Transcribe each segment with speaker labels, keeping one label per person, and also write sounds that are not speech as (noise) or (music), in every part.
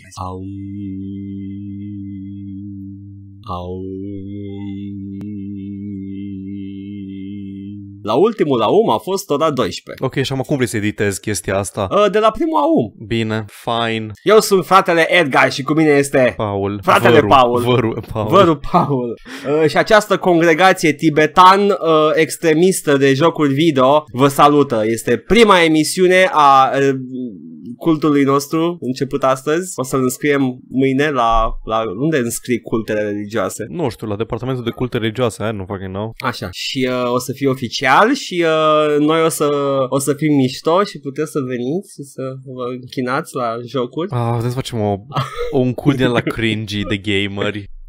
Speaker 1: podcast. Aum. Aum. La ultimul aum a fost ora 12.
Speaker 2: Ok, și acum cum vrei să editez chestia asta?
Speaker 1: Uh, De la primul aum.
Speaker 2: Bine, fine.
Speaker 1: Eu sunt fratele Edgar și cu mine este
Speaker 2: Paul.
Speaker 1: Fratele
Speaker 2: Văru,
Speaker 1: Paul.
Speaker 2: Văru, Paul.
Speaker 1: Văru Paul. Uh, și această congregație tibetan uh, extremistă de jocuri video vă salută. Este prima emisiune a uh, cultului nostru început astăzi. O să-l înscriem mâine la, la unde înscrii cultele religioase.
Speaker 2: Nu știu, la departamentul de culte religioase, I nu fucking know.
Speaker 1: Așa. Și uh, o să fie oficial și uh, noi o să, o să fim mișto și puteți să veniți și să vă închinați la jocuri.
Speaker 2: Ah, putem să facem o, un cult din la cringy de gameri. (laughs)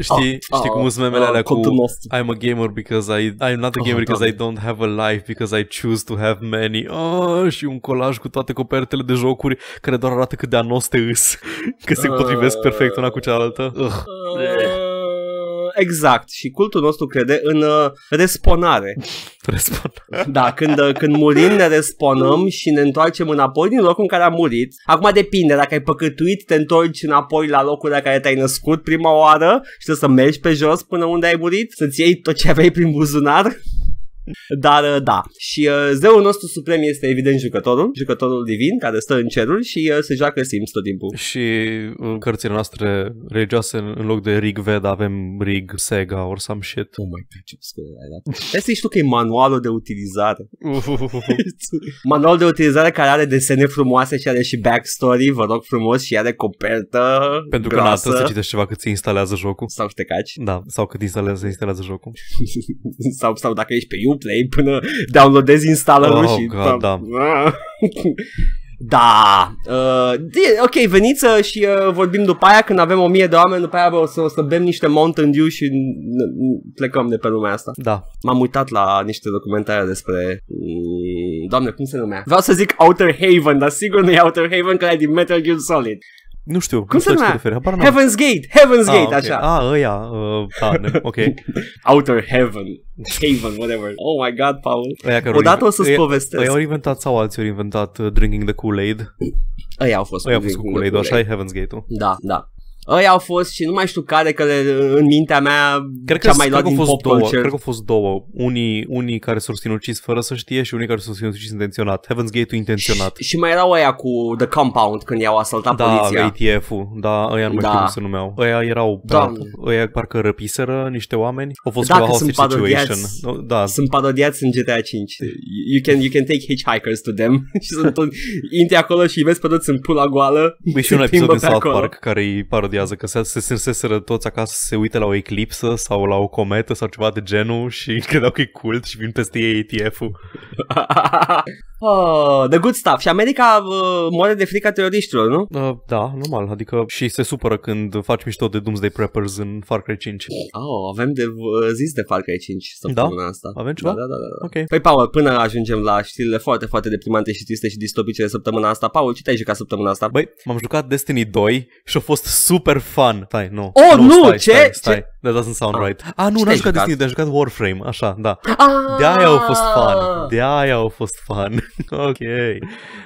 Speaker 2: Știi, știi cum sunt memele alea cu
Speaker 1: contul nostru.
Speaker 2: I'm a gamer because I I'm not a
Speaker 1: Oh,
Speaker 2: gamer because I
Speaker 1: Doamne.
Speaker 2: don't have a life because I choose to have many. Oh, și un colaj cu toate copertele de jocuri care doar arată cât de anoste îs, (laughs) că se potrivesc perfect una cu cealaltă. Ugh.
Speaker 1: Uh, Exact. Și cultul nostru crede în uh, responare.
Speaker 2: Răspund.
Speaker 1: Da, când, uh, când murim ne responăm și ne întoarcem înapoi din locul în care am murit. Acum depinde, dacă ai păcătuit, te întorci înapoi la locul la care te-ai născut prima oară și trebuie să mergi pe jos până unde ai murit, să-ți iei tot ce aveai prin buzunar. Dar uh, da, și uh, zeul nostru suprem este evident jucătorul, jucătorul divin care stă în cerul și uh, se joacă Sims tot timpul.
Speaker 2: Și în cărțile noastre religioase, în loc de Rig Veda, avem Rig Sega or some shit.
Speaker 1: Oh my god, ce scuze ai dat. Hai să știu că e manualul de utilizare. Manual de utilizare care are desene frumoase și are și backstory, vă rog frumos, și are copertă
Speaker 2: Pentru că n-a
Speaker 1: groasă.
Speaker 2: să citești ceva cât se instalează jocul.
Speaker 1: Sau să te caci.
Speaker 2: Da, sau cât instalează, instalează jocul. (laughs)
Speaker 1: sau, sau dacă ești pe Uplay până downloadezi installerul
Speaker 2: Oh,
Speaker 1: și...
Speaker 2: God, da. (laughs)
Speaker 1: Da, uh, de- ok, veniți uh, și uh, vorbim după aia când avem o mie de oameni, după aia o să, o să bem niște Mountain Dew și n- n- plecăm de pe lumea asta.
Speaker 2: Da.
Speaker 1: M-am uitat la niște documentare despre... mm, Doamne, cum se numea? Vreau să zic Outer Haven, dar sigur nu e Outer Haven, că e din Metal Gear Solid.
Speaker 2: Nu știu.
Speaker 1: Cum
Speaker 2: nu
Speaker 1: se
Speaker 2: știu la ce
Speaker 1: numea?
Speaker 2: te referi, habar n-am.
Speaker 1: Heaven's Gate, Heaven's
Speaker 2: Ah,
Speaker 1: Gate,
Speaker 2: ok.
Speaker 1: așa.
Speaker 2: Ah, ăia. Uh, da, ne- (laughs) ok.
Speaker 1: Outer Heaven, Haven, whatever. Oh my god, Paul.
Speaker 2: Ăia care
Speaker 1: Odată
Speaker 2: au-
Speaker 1: o să-ți
Speaker 2: ăia-
Speaker 1: povestesc.
Speaker 2: Ăia au inventat sau alții au inventat uh, Drinking the Kool-Aid.
Speaker 1: Ăia au fost.
Speaker 2: Ăia au fost cu Kool-Aid,
Speaker 1: Kool-Aid.
Speaker 2: așa e Heaven's Gate-ul.
Speaker 1: Da, da. Ăia au fost și nu mai știu care, că le, în mintea mea
Speaker 2: Cred că,
Speaker 1: ce-am mai
Speaker 2: cred
Speaker 1: luat
Speaker 2: că
Speaker 1: din
Speaker 2: au fost
Speaker 1: pop
Speaker 2: două,
Speaker 1: culture.
Speaker 2: cred că au fost două. Unii, unii care s-au sinucis fără să știe și unii care s-au sinucis intenționat. Heaven's Gate-ul intenționat.
Speaker 1: Și, și mai erau ăia cu The Compound când i-au asaltat
Speaker 2: Da,
Speaker 1: poliția.
Speaker 2: ATF-ul, da, ăia nu mai
Speaker 1: Da.
Speaker 2: știu cum se numeau. Ăia erau,
Speaker 1: Doamne.
Speaker 2: ăia parcă răpiseră niște oameni. Au fost
Speaker 1: Da,
Speaker 2: ceva
Speaker 1: că sunt
Speaker 2: hostage situation.
Speaker 1: parodiați.
Speaker 2: No, Da,
Speaker 1: Sunt parodiați în GTA 5. You can, you can take hitchhikers to them. (laughs) și sunt tot, intri acolo și îi vezi pe toți în pula goală.
Speaker 2: Băi, și un
Speaker 1: Se
Speaker 2: episod
Speaker 1: plimbă
Speaker 2: din
Speaker 1: pe
Speaker 2: South
Speaker 1: acolo.
Speaker 2: Park care îi parodiază că se, se strânseseră toți acasă să se uite la o eclipsă sau la o cometă sau ceva de genul și (laughs) credeau că e cult și vin peste ei ATF-ul. (laughs)
Speaker 1: oh, the good stuff. Și America uh, moare de frica teroriștilor, nu?
Speaker 2: Uh, da, normal, adică și se supără când faci mișto de Doomsday Preppers în Far Cry 5.
Speaker 1: Oh, avem de uh, zis de Far Cry 5 săptămâna asta.
Speaker 2: Avem ceva?
Speaker 1: Da, da, da, da.
Speaker 2: Ok.
Speaker 1: Păi, Paul, până ajungem la știrile foarte, foarte deprimante și triste și distopice de săptămâna asta, Paul, ce te-ai jucat săptămâna asta?
Speaker 2: Băi, m-am jucat Destiny 2 și a fost super fun. Stai, nu.
Speaker 1: Oh, nu,
Speaker 2: stai,
Speaker 1: ce?
Speaker 2: Stai, stai.
Speaker 1: Ce?
Speaker 2: That doesn't sound
Speaker 1: Ah.
Speaker 2: right. Ah, nu,
Speaker 1: Ce
Speaker 2: n-am
Speaker 1: te-ai
Speaker 2: jucat
Speaker 1: jucat?
Speaker 2: Destiny 2, am jucat Warframe, așa, da.
Speaker 1: Ah!
Speaker 2: De aia au fost fun. De aia au fost fun. (laughs) ok.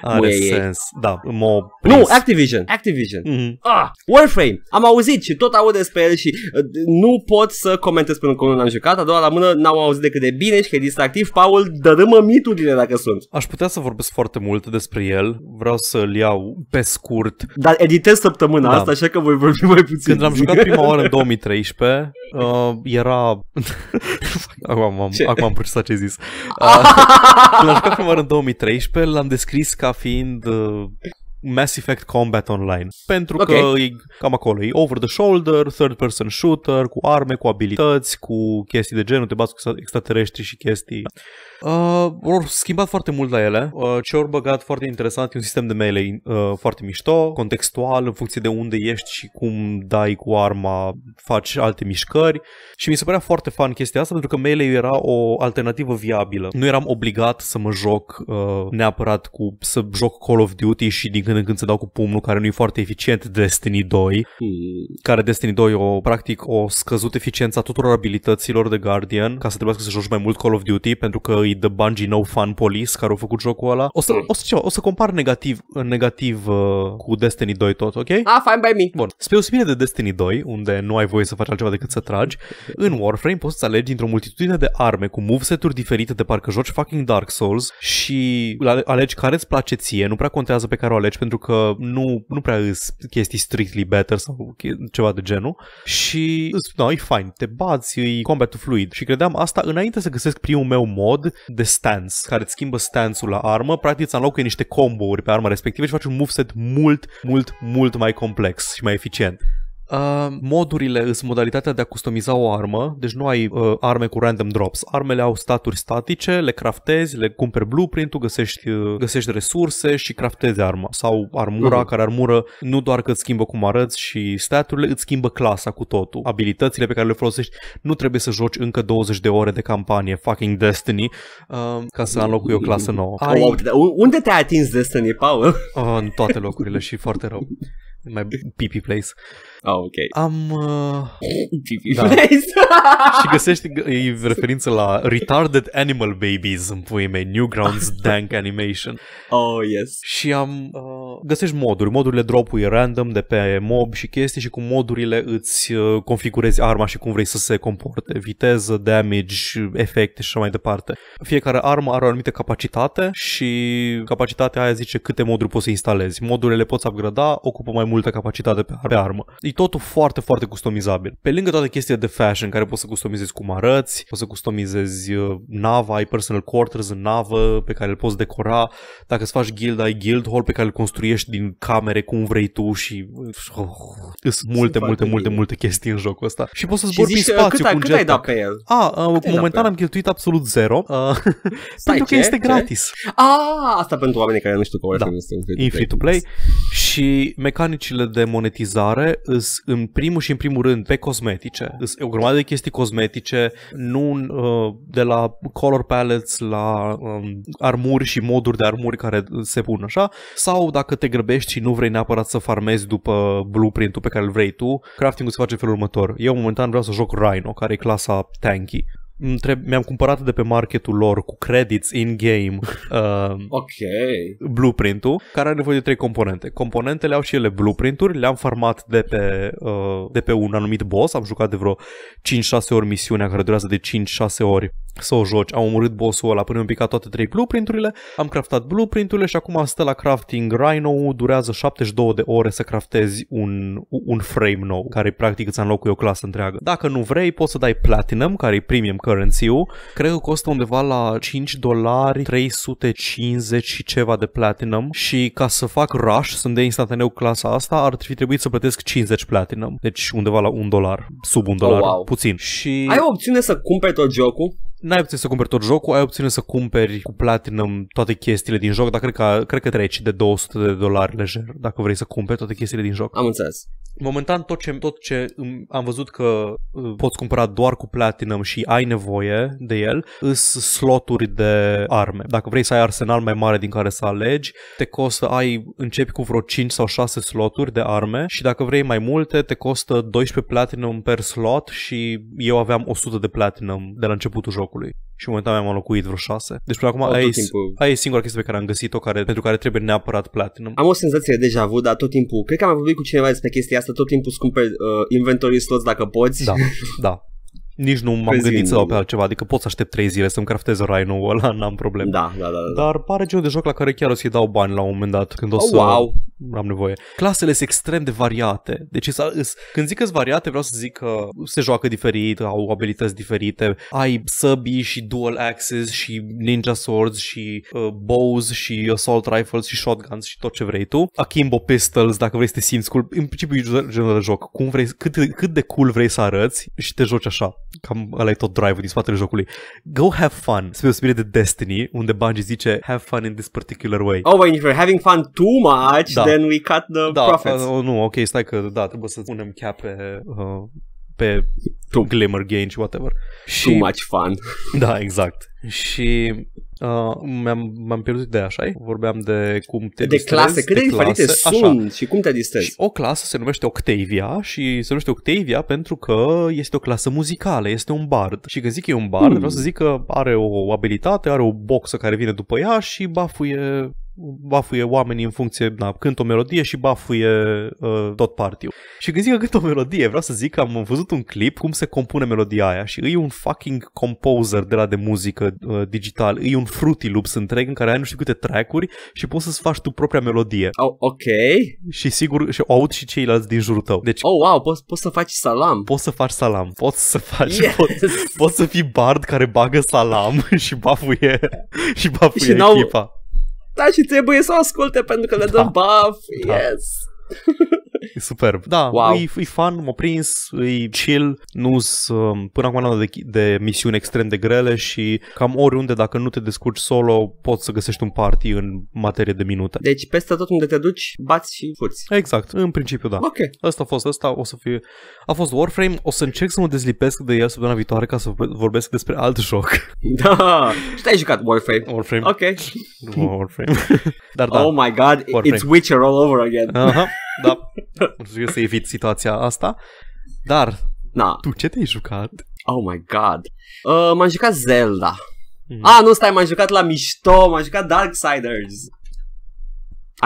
Speaker 2: Are
Speaker 1: Muie ei.
Speaker 2: sens. Da, m-a
Speaker 1: Nu,
Speaker 2: prins.
Speaker 1: Activision, Activision.
Speaker 2: Mhm.
Speaker 1: Ah, Warframe, am auzit și tot aud despre el și uh, nu pot să comentez până când nu l-am jucat, a doua la mână n-am auzit decât de bine și că e distractiv. Paul, dărâmă miturile dacă sunt.
Speaker 2: Aș putea să vorbesc foarte mult despre el. Vreau să-l iau pe scurt.
Speaker 1: Dar editez săptămâna
Speaker 2: Da.
Speaker 1: asta, așa că voi vorbi mai puțin.
Speaker 2: Când l-am jucat prima oară în (laughs) 2013, uh, era... (laughs) acum, am,
Speaker 1: Ce?
Speaker 2: acum am procesat ce ai zis. Uh, când l-am jucat prima oară în 2013, l-am descris ca fiind... Uh, Mass Effect Combat Online. Pentru
Speaker 1: Ok.
Speaker 2: că e cam acolo. E over the shoulder, third person shooter Cu arme, cu abilități Cu chestii de genul Te bați cu extraterestri și chestii Uh, au schimbat foarte mult la ele. Uh, ce au băgat foarte interesant e un sistem de melee uh, foarte mișto, contextual, în funcție de unde ești și cum dai cu arma, faci alte mișcări. Și mi se părea foarte fan chestia asta pentru că melee era o alternativă viabilă. Nu eram obligat să mă joc uh, neapărat cu să joc Call of Duty și din când când în când se dau cu pumnul, care nu e foarte eficient Destiny 2,
Speaker 1: Hmm.
Speaker 2: care Destiny 2 o, practic o scăzut eficiența tuturor abilităților de Guardian ca să trebuiască să joci mai mult Call of Duty pentru că e The Bungie No Fun Police care au făcut jocul ăla. O să, o să, ceva, o să compar negativ, negativ uh, cu Destiny 2 tot, ok?
Speaker 1: Ah, fine by me.
Speaker 2: Bun, spre osebire de Destiny 2, unde nu ai voie să faci altceva decât să tragi, în Warframe poți să alegi într-o multitudine de arme cu moveset-uri diferite de parcă joci fucking Dark Souls și ale- alegi care îți place ție, nu prea contează pe care o alegi pentru că nu, nu prea îs chestii strictly better sau che- ceva de genul și îți- no, e fine, te bați, e combat fluid și credeam asta înainte să găsesc primul meu mod de stance, care îți schimbă stance-ul la armă, practic îți înlocuie niște combo-uri pe arma respectivă și faci un moveset mult, mult, mult mai complex și mai eficient. Uh, modurile sunt modalitatea de a customiza o armă, deci nu ai uh, arme cu random drops. Armele au staturi statice, le craftezi, le cumperi blueprint-ul, găsești, uh, găsești resurse și craftezi arma. Sau armura,
Speaker 1: Mhm.
Speaker 2: care armură nu doar că îți schimbă cum arăți și staturile, îți schimbă clasa cu totul. Abilitățile pe care le folosești nu trebuie să joci încă 20 de ore de campanie, fucking Destiny, uh, ca să înlocui o clasă nouă.
Speaker 1: Oh, wow, te- unde te-ai atins Destiny, Paul?
Speaker 2: Uh, în toate locurile și foarte rău. (laughs) Mai pipi place.
Speaker 1: Oh, ok.
Speaker 2: Am... Uh, (laughs)
Speaker 1: PP
Speaker 2: Da.
Speaker 1: Place. (laughs)
Speaker 2: și găsești e referință la Retarded Animal Babies în puii mei, Newgrounds (laughs) Dank Animation.
Speaker 1: oh, yes.
Speaker 2: Și am uh, găsești moduri, modurile drop-ui random de pe mob și chestii și cu modurile îți uh, configurezi arma și cum vrei să se comporte, viteză, damage, efecte și așa mai departe. Fiecare armă are o anumită capacitate și capacitatea aia zice câte moduri poți să instalezi. Modurile le poți upgrada, ocupă mai multă capacitate pe, pe armă. E totul foarte, foarte customizabil. Pe lângă toate chestiile de fashion care poți să customizezi cum arăți, poți să customizezi uh, nava, ai personal quarters în navă pe care îl poți decora, dacă îți faci guild, ai guild hall pe care îl construiești din camere cum vrei tu și oh, sunt multe,
Speaker 1: foarte
Speaker 2: multe, multe,
Speaker 1: bine.
Speaker 2: multe chestii în jocul ăsta. Și poți să
Speaker 1: Și
Speaker 2: zbori prin
Speaker 1: zici, uh,
Speaker 2: spațiu
Speaker 1: cât, ai,
Speaker 2: cu un
Speaker 1: cât ai dat
Speaker 2: jetpack.
Speaker 1: pe el?
Speaker 2: A, uh,
Speaker 1: ai dat
Speaker 2: momentan
Speaker 1: pe
Speaker 2: am cheltuit absolut zero, uh, (laughs) pentru că
Speaker 1: ce?
Speaker 2: este
Speaker 1: Ce?
Speaker 2: gratis.
Speaker 1: Ah, asta pentru oamenii care nu știu că
Speaker 2: Da.
Speaker 1: Warframe este un
Speaker 2: E free to play și mecanicile de monetizare îs în primul și în primul rând pe cosmetice. Îs o grămadă de chestii cosmetice, nu uh, de la color palettes la um, armuri și moduri de armuri care se pun așa, sau dacă te grăbești și nu vrei neapărat să farmezi după blueprint-ul pe care îl vrei tu, crafting-ul se face în felul următor. Eu momentan vreau să joc Rhino, care e clasa tanky. Îmi treb- Mi-am cumpărat de pe marketul lor cu credits in-game (laughs) uh,
Speaker 1: Ok.
Speaker 2: blueprint-ul, care are nevoie de trei componente. Componentele au și ele blueprint-uri, le-am farmat de pe, uh, de pe un anumit boss, am jucat de vreo 5-6 ori misiunea care durează de 5-6 ori să o joci. Am omorât boss-ul ăla până mi-am picat toate trei blueprint-urile, am craftat blueprint-urile și acum stă la crafting Rhino, durează 72 de ore să craftezi un, un frame nou, care practic îți înlocuie o clasă întreagă. Dacă nu vrei, poți să dai Platinum, care e premium currency-ul, cred că costă undeva la 5 dolari 350 și ceva de Platinum și ca să fac rush, să-mi dea instantaneu clasa asta, ar fi trebuit să plătesc 50 Platinum, deci undeva la un dolar, sub un dolar,
Speaker 1: wow.
Speaker 2: puțin. Și
Speaker 1: Ai o opțiune să cumperi tot jocul?
Speaker 2: N-ai opțiune să cumperi tot jocul, ai opțiune să cumperi cu Platinum toate chestiile din joc, dar cred că, cred că treci de 200 de dolari lejer dacă vrei să cumperi toate chestiile din joc.
Speaker 1: Am înțeles.
Speaker 2: Momentan tot ce, tot ce îmi- am văzut că uh, poți cumpăra doar cu Platinum și ai nevoie de el, îs sloturi de arme. Dacă vrei să ai arsenal mai mare din care să alegi, te costă, ai, începi cu vreo 5 sau 6 sloturi de arme și dacă vrei mai multe, te costă 12 Platinum per slot și eu aveam 100 de Platinum de la începutul jocului. Și momentan mi-am înlocuit vreo 6. Deci până acum
Speaker 1: Oh, tot
Speaker 2: aia e,
Speaker 1: timpul.
Speaker 2: aia e singura chestie pe care am găsit-o care, pentru care trebuie neapărat Platinum.
Speaker 1: Am o senzație de deja vu, dar tot timpul, cred că am mai vorbit cu cineva despre chestia asta, tot timpul îți cumperi uh, inventory slots dacă poți.
Speaker 2: Da, (laughs) da. Nici nu m-am
Speaker 1: Crezi
Speaker 2: gândit
Speaker 1: în-
Speaker 2: să dau pe altceva, adică pot să aștept 3 zile să-mi craftez Rhino-ul ăla, (laughs) n-am probleme.
Speaker 1: Da, da, da. da.
Speaker 2: Dar pare genul de joc la care chiar o să-i dau bani la un moment dat, când o
Speaker 1: Oh,
Speaker 2: să
Speaker 1: wow.
Speaker 2: am nevoie. Clasele sunt extrem de variate. Deci îs- îs- când zic că sunt variate, vreau să zic că se joacă diferit, au abilități diferite. Ai săbii și dual axes și ninja swords și uh, bows și assault rifles și shotguns și tot ce vrei tu. Akimbo pistols, dacă vrei să te simți cool. În principiu e genul de joc. Cum vrei, cât, cât de cool vrei să arăți și te joci așa. Cam ăla e tot drive-ul din spatele jocului. Go have fun. Spre deosebire de Destiny, unde Bungie zice have fun in this particular way.
Speaker 1: Oh, but if you're having fun too much,
Speaker 2: Da.
Speaker 1: then we cut the
Speaker 2: da,
Speaker 1: profits.
Speaker 2: uh, nu, ok, stai că da, trebuie să punem cap pe, uh, pe
Speaker 1: Too-
Speaker 2: Glimmer Gain și whatever. Și,
Speaker 1: Too much fun.
Speaker 2: Da, exact. Și Uh, m-am, m-am pierdut ideea, așa Vorbeam de cum te
Speaker 1: De
Speaker 2: distrezi,
Speaker 1: clase, cât de diferite
Speaker 2: clase,
Speaker 1: sunt și cum te distrezi.
Speaker 2: Și o clasă se numește Octavia și se numește Octavia pentru că este o clasă muzicală, este un bard. Și când zic că e un bard,
Speaker 1: Hmm.
Speaker 2: vreau să zic că are o abilitate, are o boxă care vine după ea și bafuie bafuie oamenii în funcție, na, cântă o melodie și bafuie uh, tot partiu. Și când zic că cântă o melodie, vreau să zic că am văzut un clip cum se compune melodia aia și e un fucking composer de la de muzică uh, digital, e un Fruity Loops întreg în care ai nu știu câte track-uri și poți să-ți faci tu propria melodie.
Speaker 1: Oh, ok.
Speaker 2: Și sigur, și o aud și ceilalți din jurul tău. Deci
Speaker 1: Oh, wow, poți, poți să faci salam.
Speaker 2: poți să faci salam, poți să faci,
Speaker 1: Yes.
Speaker 2: poți, poți să fii bard care bagă salam (laughs) și bafuie, și bafuie
Speaker 1: Și n-au-
Speaker 2: echipa.
Speaker 1: Da, și trebuie să o asculte pentru că le dă
Speaker 2: Da.
Speaker 1: buff.
Speaker 2: Da.
Speaker 1: Yes. (laughs)
Speaker 2: E superb. Da,
Speaker 1: Wow.
Speaker 2: e, e fun, m-a prins, e chill, nu um, până acum n-am de, de misiuni extrem de grele și cam oriunde, dacă nu te descurci solo, poți să găsești un party în materie de minute.
Speaker 1: Deci peste tot unde te duci, bați și fuți.
Speaker 2: Exact, în principiu da.
Speaker 1: Ok.
Speaker 2: Asta a fost, asta o să fie... A fost Warframe, o să încerc să mă dezlipesc de el săptămâna viitoare ca să vorbesc despre alt joc. (laughs)
Speaker 1: Da. Și te-ai jucat Warframe.
Speaker 2: Warframe.
Speaker 1: Ok.
Speaker 2: Nu Warframe. (laughs) Dar da.
Speaker 1: Oh my god,
Speaker 2: Warframe.
Speaker 1: it's Witcher all over again.
Speaker 2: Aha, (laughs) da. Nu știu să evit situația asta. Dar,
Speaker 1: Na.
Speaker 2: tu ce te-ai jucat?
Speaker 1: Oh my god. Uh, m-am jucat Zelda.
Speaker 2: Mm.
Speaker 1: Ah, nu, stai, m-am jucat la mișto, m-am jucat Darksiders.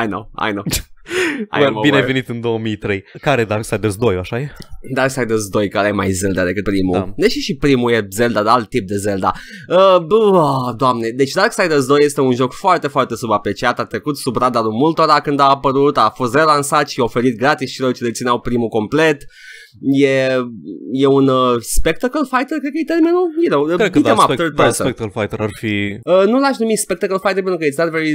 Speaker 1: I know, I know. (laughs) I am
Speaker 2: Well, bine ai
Speaker 1: aware.
Speaker 2: venit în 2003. Care e Darksiders 2, așa e?
Speaker 1: Darksiders 2, care e mai Zelda decât primul.
Speaker 2: Da.
Speaker 1: Da. Deși și primul e Zelda, dar alt tip de Zelda. Uh, bă, doamne, deci Darksiders 2 este un joc foarte, foarte subapreciat. A trecut sub radarul multora când a apărut, a fost relansat și oferit gratis celor ce dețineau primul complet. E, e un uh, spectacle fighter, cred că e termenul? You know,
Speaker 2: Cred că
Speaker 1: beat 'em
Speaker 2: da,
Speaker 1: up,
Speaker 2: spect-
Speaker 1: third
Speaker 2: da,
Speaker 1: person.
Speaker 2: Spectral Fighter ar fi...
Speaker 1: Uh, nu l-aș numi Spectacle Fighter pentru că it's not very,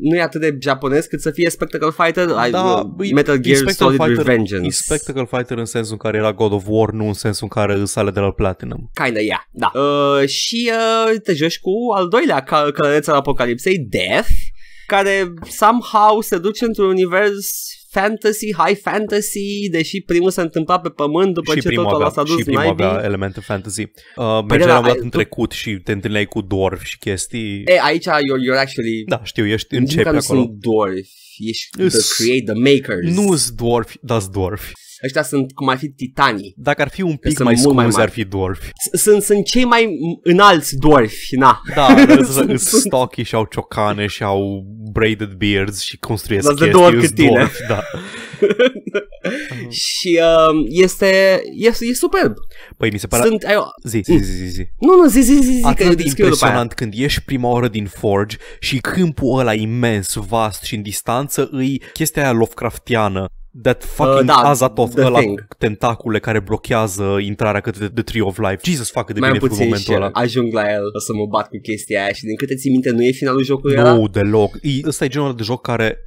Speaker 1: nu e atât de japonez cât să fie Spectacle Fighter. I,
Speaker 2: Da,
Speaker 1: uh,
Speaker 2: e-
Speaker 1: Metal
Speaker 2: e
Speaker 1: Gear
Speaker 2: Spectral
Speaker 1: Solid
Speaker 2: Fighter-
Speaker 1: Revengeance.
Speaker 2: E Spectacle Fighter în sensul în care era God of War, nu în sensul în care îs sale de la Platinum.
Speaker 1: Kinda, yeah, da. Uh, și uh, te joci cu al doilea cal- călăreț al apocalipsei, Death, care somehow se duce într-un univers fantasy, high fantasy, deși primul se întâmpla pe pământ după
Speaker 2: și
Speaker 1: ce
Speaker 2: primul
Speaker 1: totul
Speaker 2: avea,
Speaker 1: ăla s-a dus
Speaker 2: și primul
Speaker 1: naibii.
Speaker 2: avea elemente fantasy. Uh,
Speaker 1: Păi
Speaker 2: mergeai
Speaker 1: da,
Speaker 2: la un dat
Speaker 1: ai-
Speaker 2: în
Speaker 1: tu-
Speaker 2: trecut și te întâlneai cu dwarf și chestii.
Speaker 1: E, aici you're, you're actually...
Speaker 2: Da, știu, ești
Speaker 1: nici
Speaker 2: începi
Speaker 1: măcar nu
Speaker 2: acolo.
Speaker 1: sunt dwarf, ești
Speaker 2: Îs-
Speaker 1: the create, the makers.
Speaker 2: Nu-s dwarf, da dwarf.
Speaker 1: Ăștia sunt cum ar fi titanii.
Speaker 2: Dacă ar fi un pic
Speaker 1: sunt
Speaker 2: mai
Speaker 1: mult mai
Speaker 2: scuzi,
Speaker 1: mari.
Speaker 2: ar fi dwarf.
Speaker 1: S- Sunt, sunt cei mai m- înalți dwarfi, na.
Speaker 2: Da, (laughs) dar
Speaker 1: Sunt-
Speaker 2: sunt
Speaker 1: sunt-
Speaker 2: stocky și au ciocane și au braided beards și construiesc
Speaker 1: Dar de
Speaker 2: chestii.
Speaker 1: două ori
Speaker 2: îs
Speaker 1: cât tine.
Speaker 2: dwarf, Da. (laughs)
Speaker 1: și uh, este, este, e superb.
Speaker 2: Păi mi se pare...
Speaker 1: Sunt, ai,
Speaker 2: Zi, zi, zi, zi, zi.
Speaker 1: nu, nu, zi, zi, zi, zi că
Speaker 2: Atât de
Speaker 1: descriu după aia.
Speaker 2: impresionant când ieși prima oară din Forge și câmpul ăla imens, vast și în distanță îi chestia aia Lovecraftiană. That fucking
Speaker 1: Uh, da,
Speaker 2: Azathoth
Speaker 1: The
Speaker 2: ăla
Speaker 1: Thing.
Speaker 2: cu tentacule care blochează intrarea către The Tree of Life. Jesus, facă de
Speaker 1: Mai am
Speaker 2: bine făcut
Speaker 1: puțin și
Speaker 2: momentul ăla.
Speaker 1: ajung la el, o să mă bat cu chestia aia și din câte ții minte nu e finalul jocului ăla?
Speaker 2: Nu, deloc. E, ăsta e genul de joc care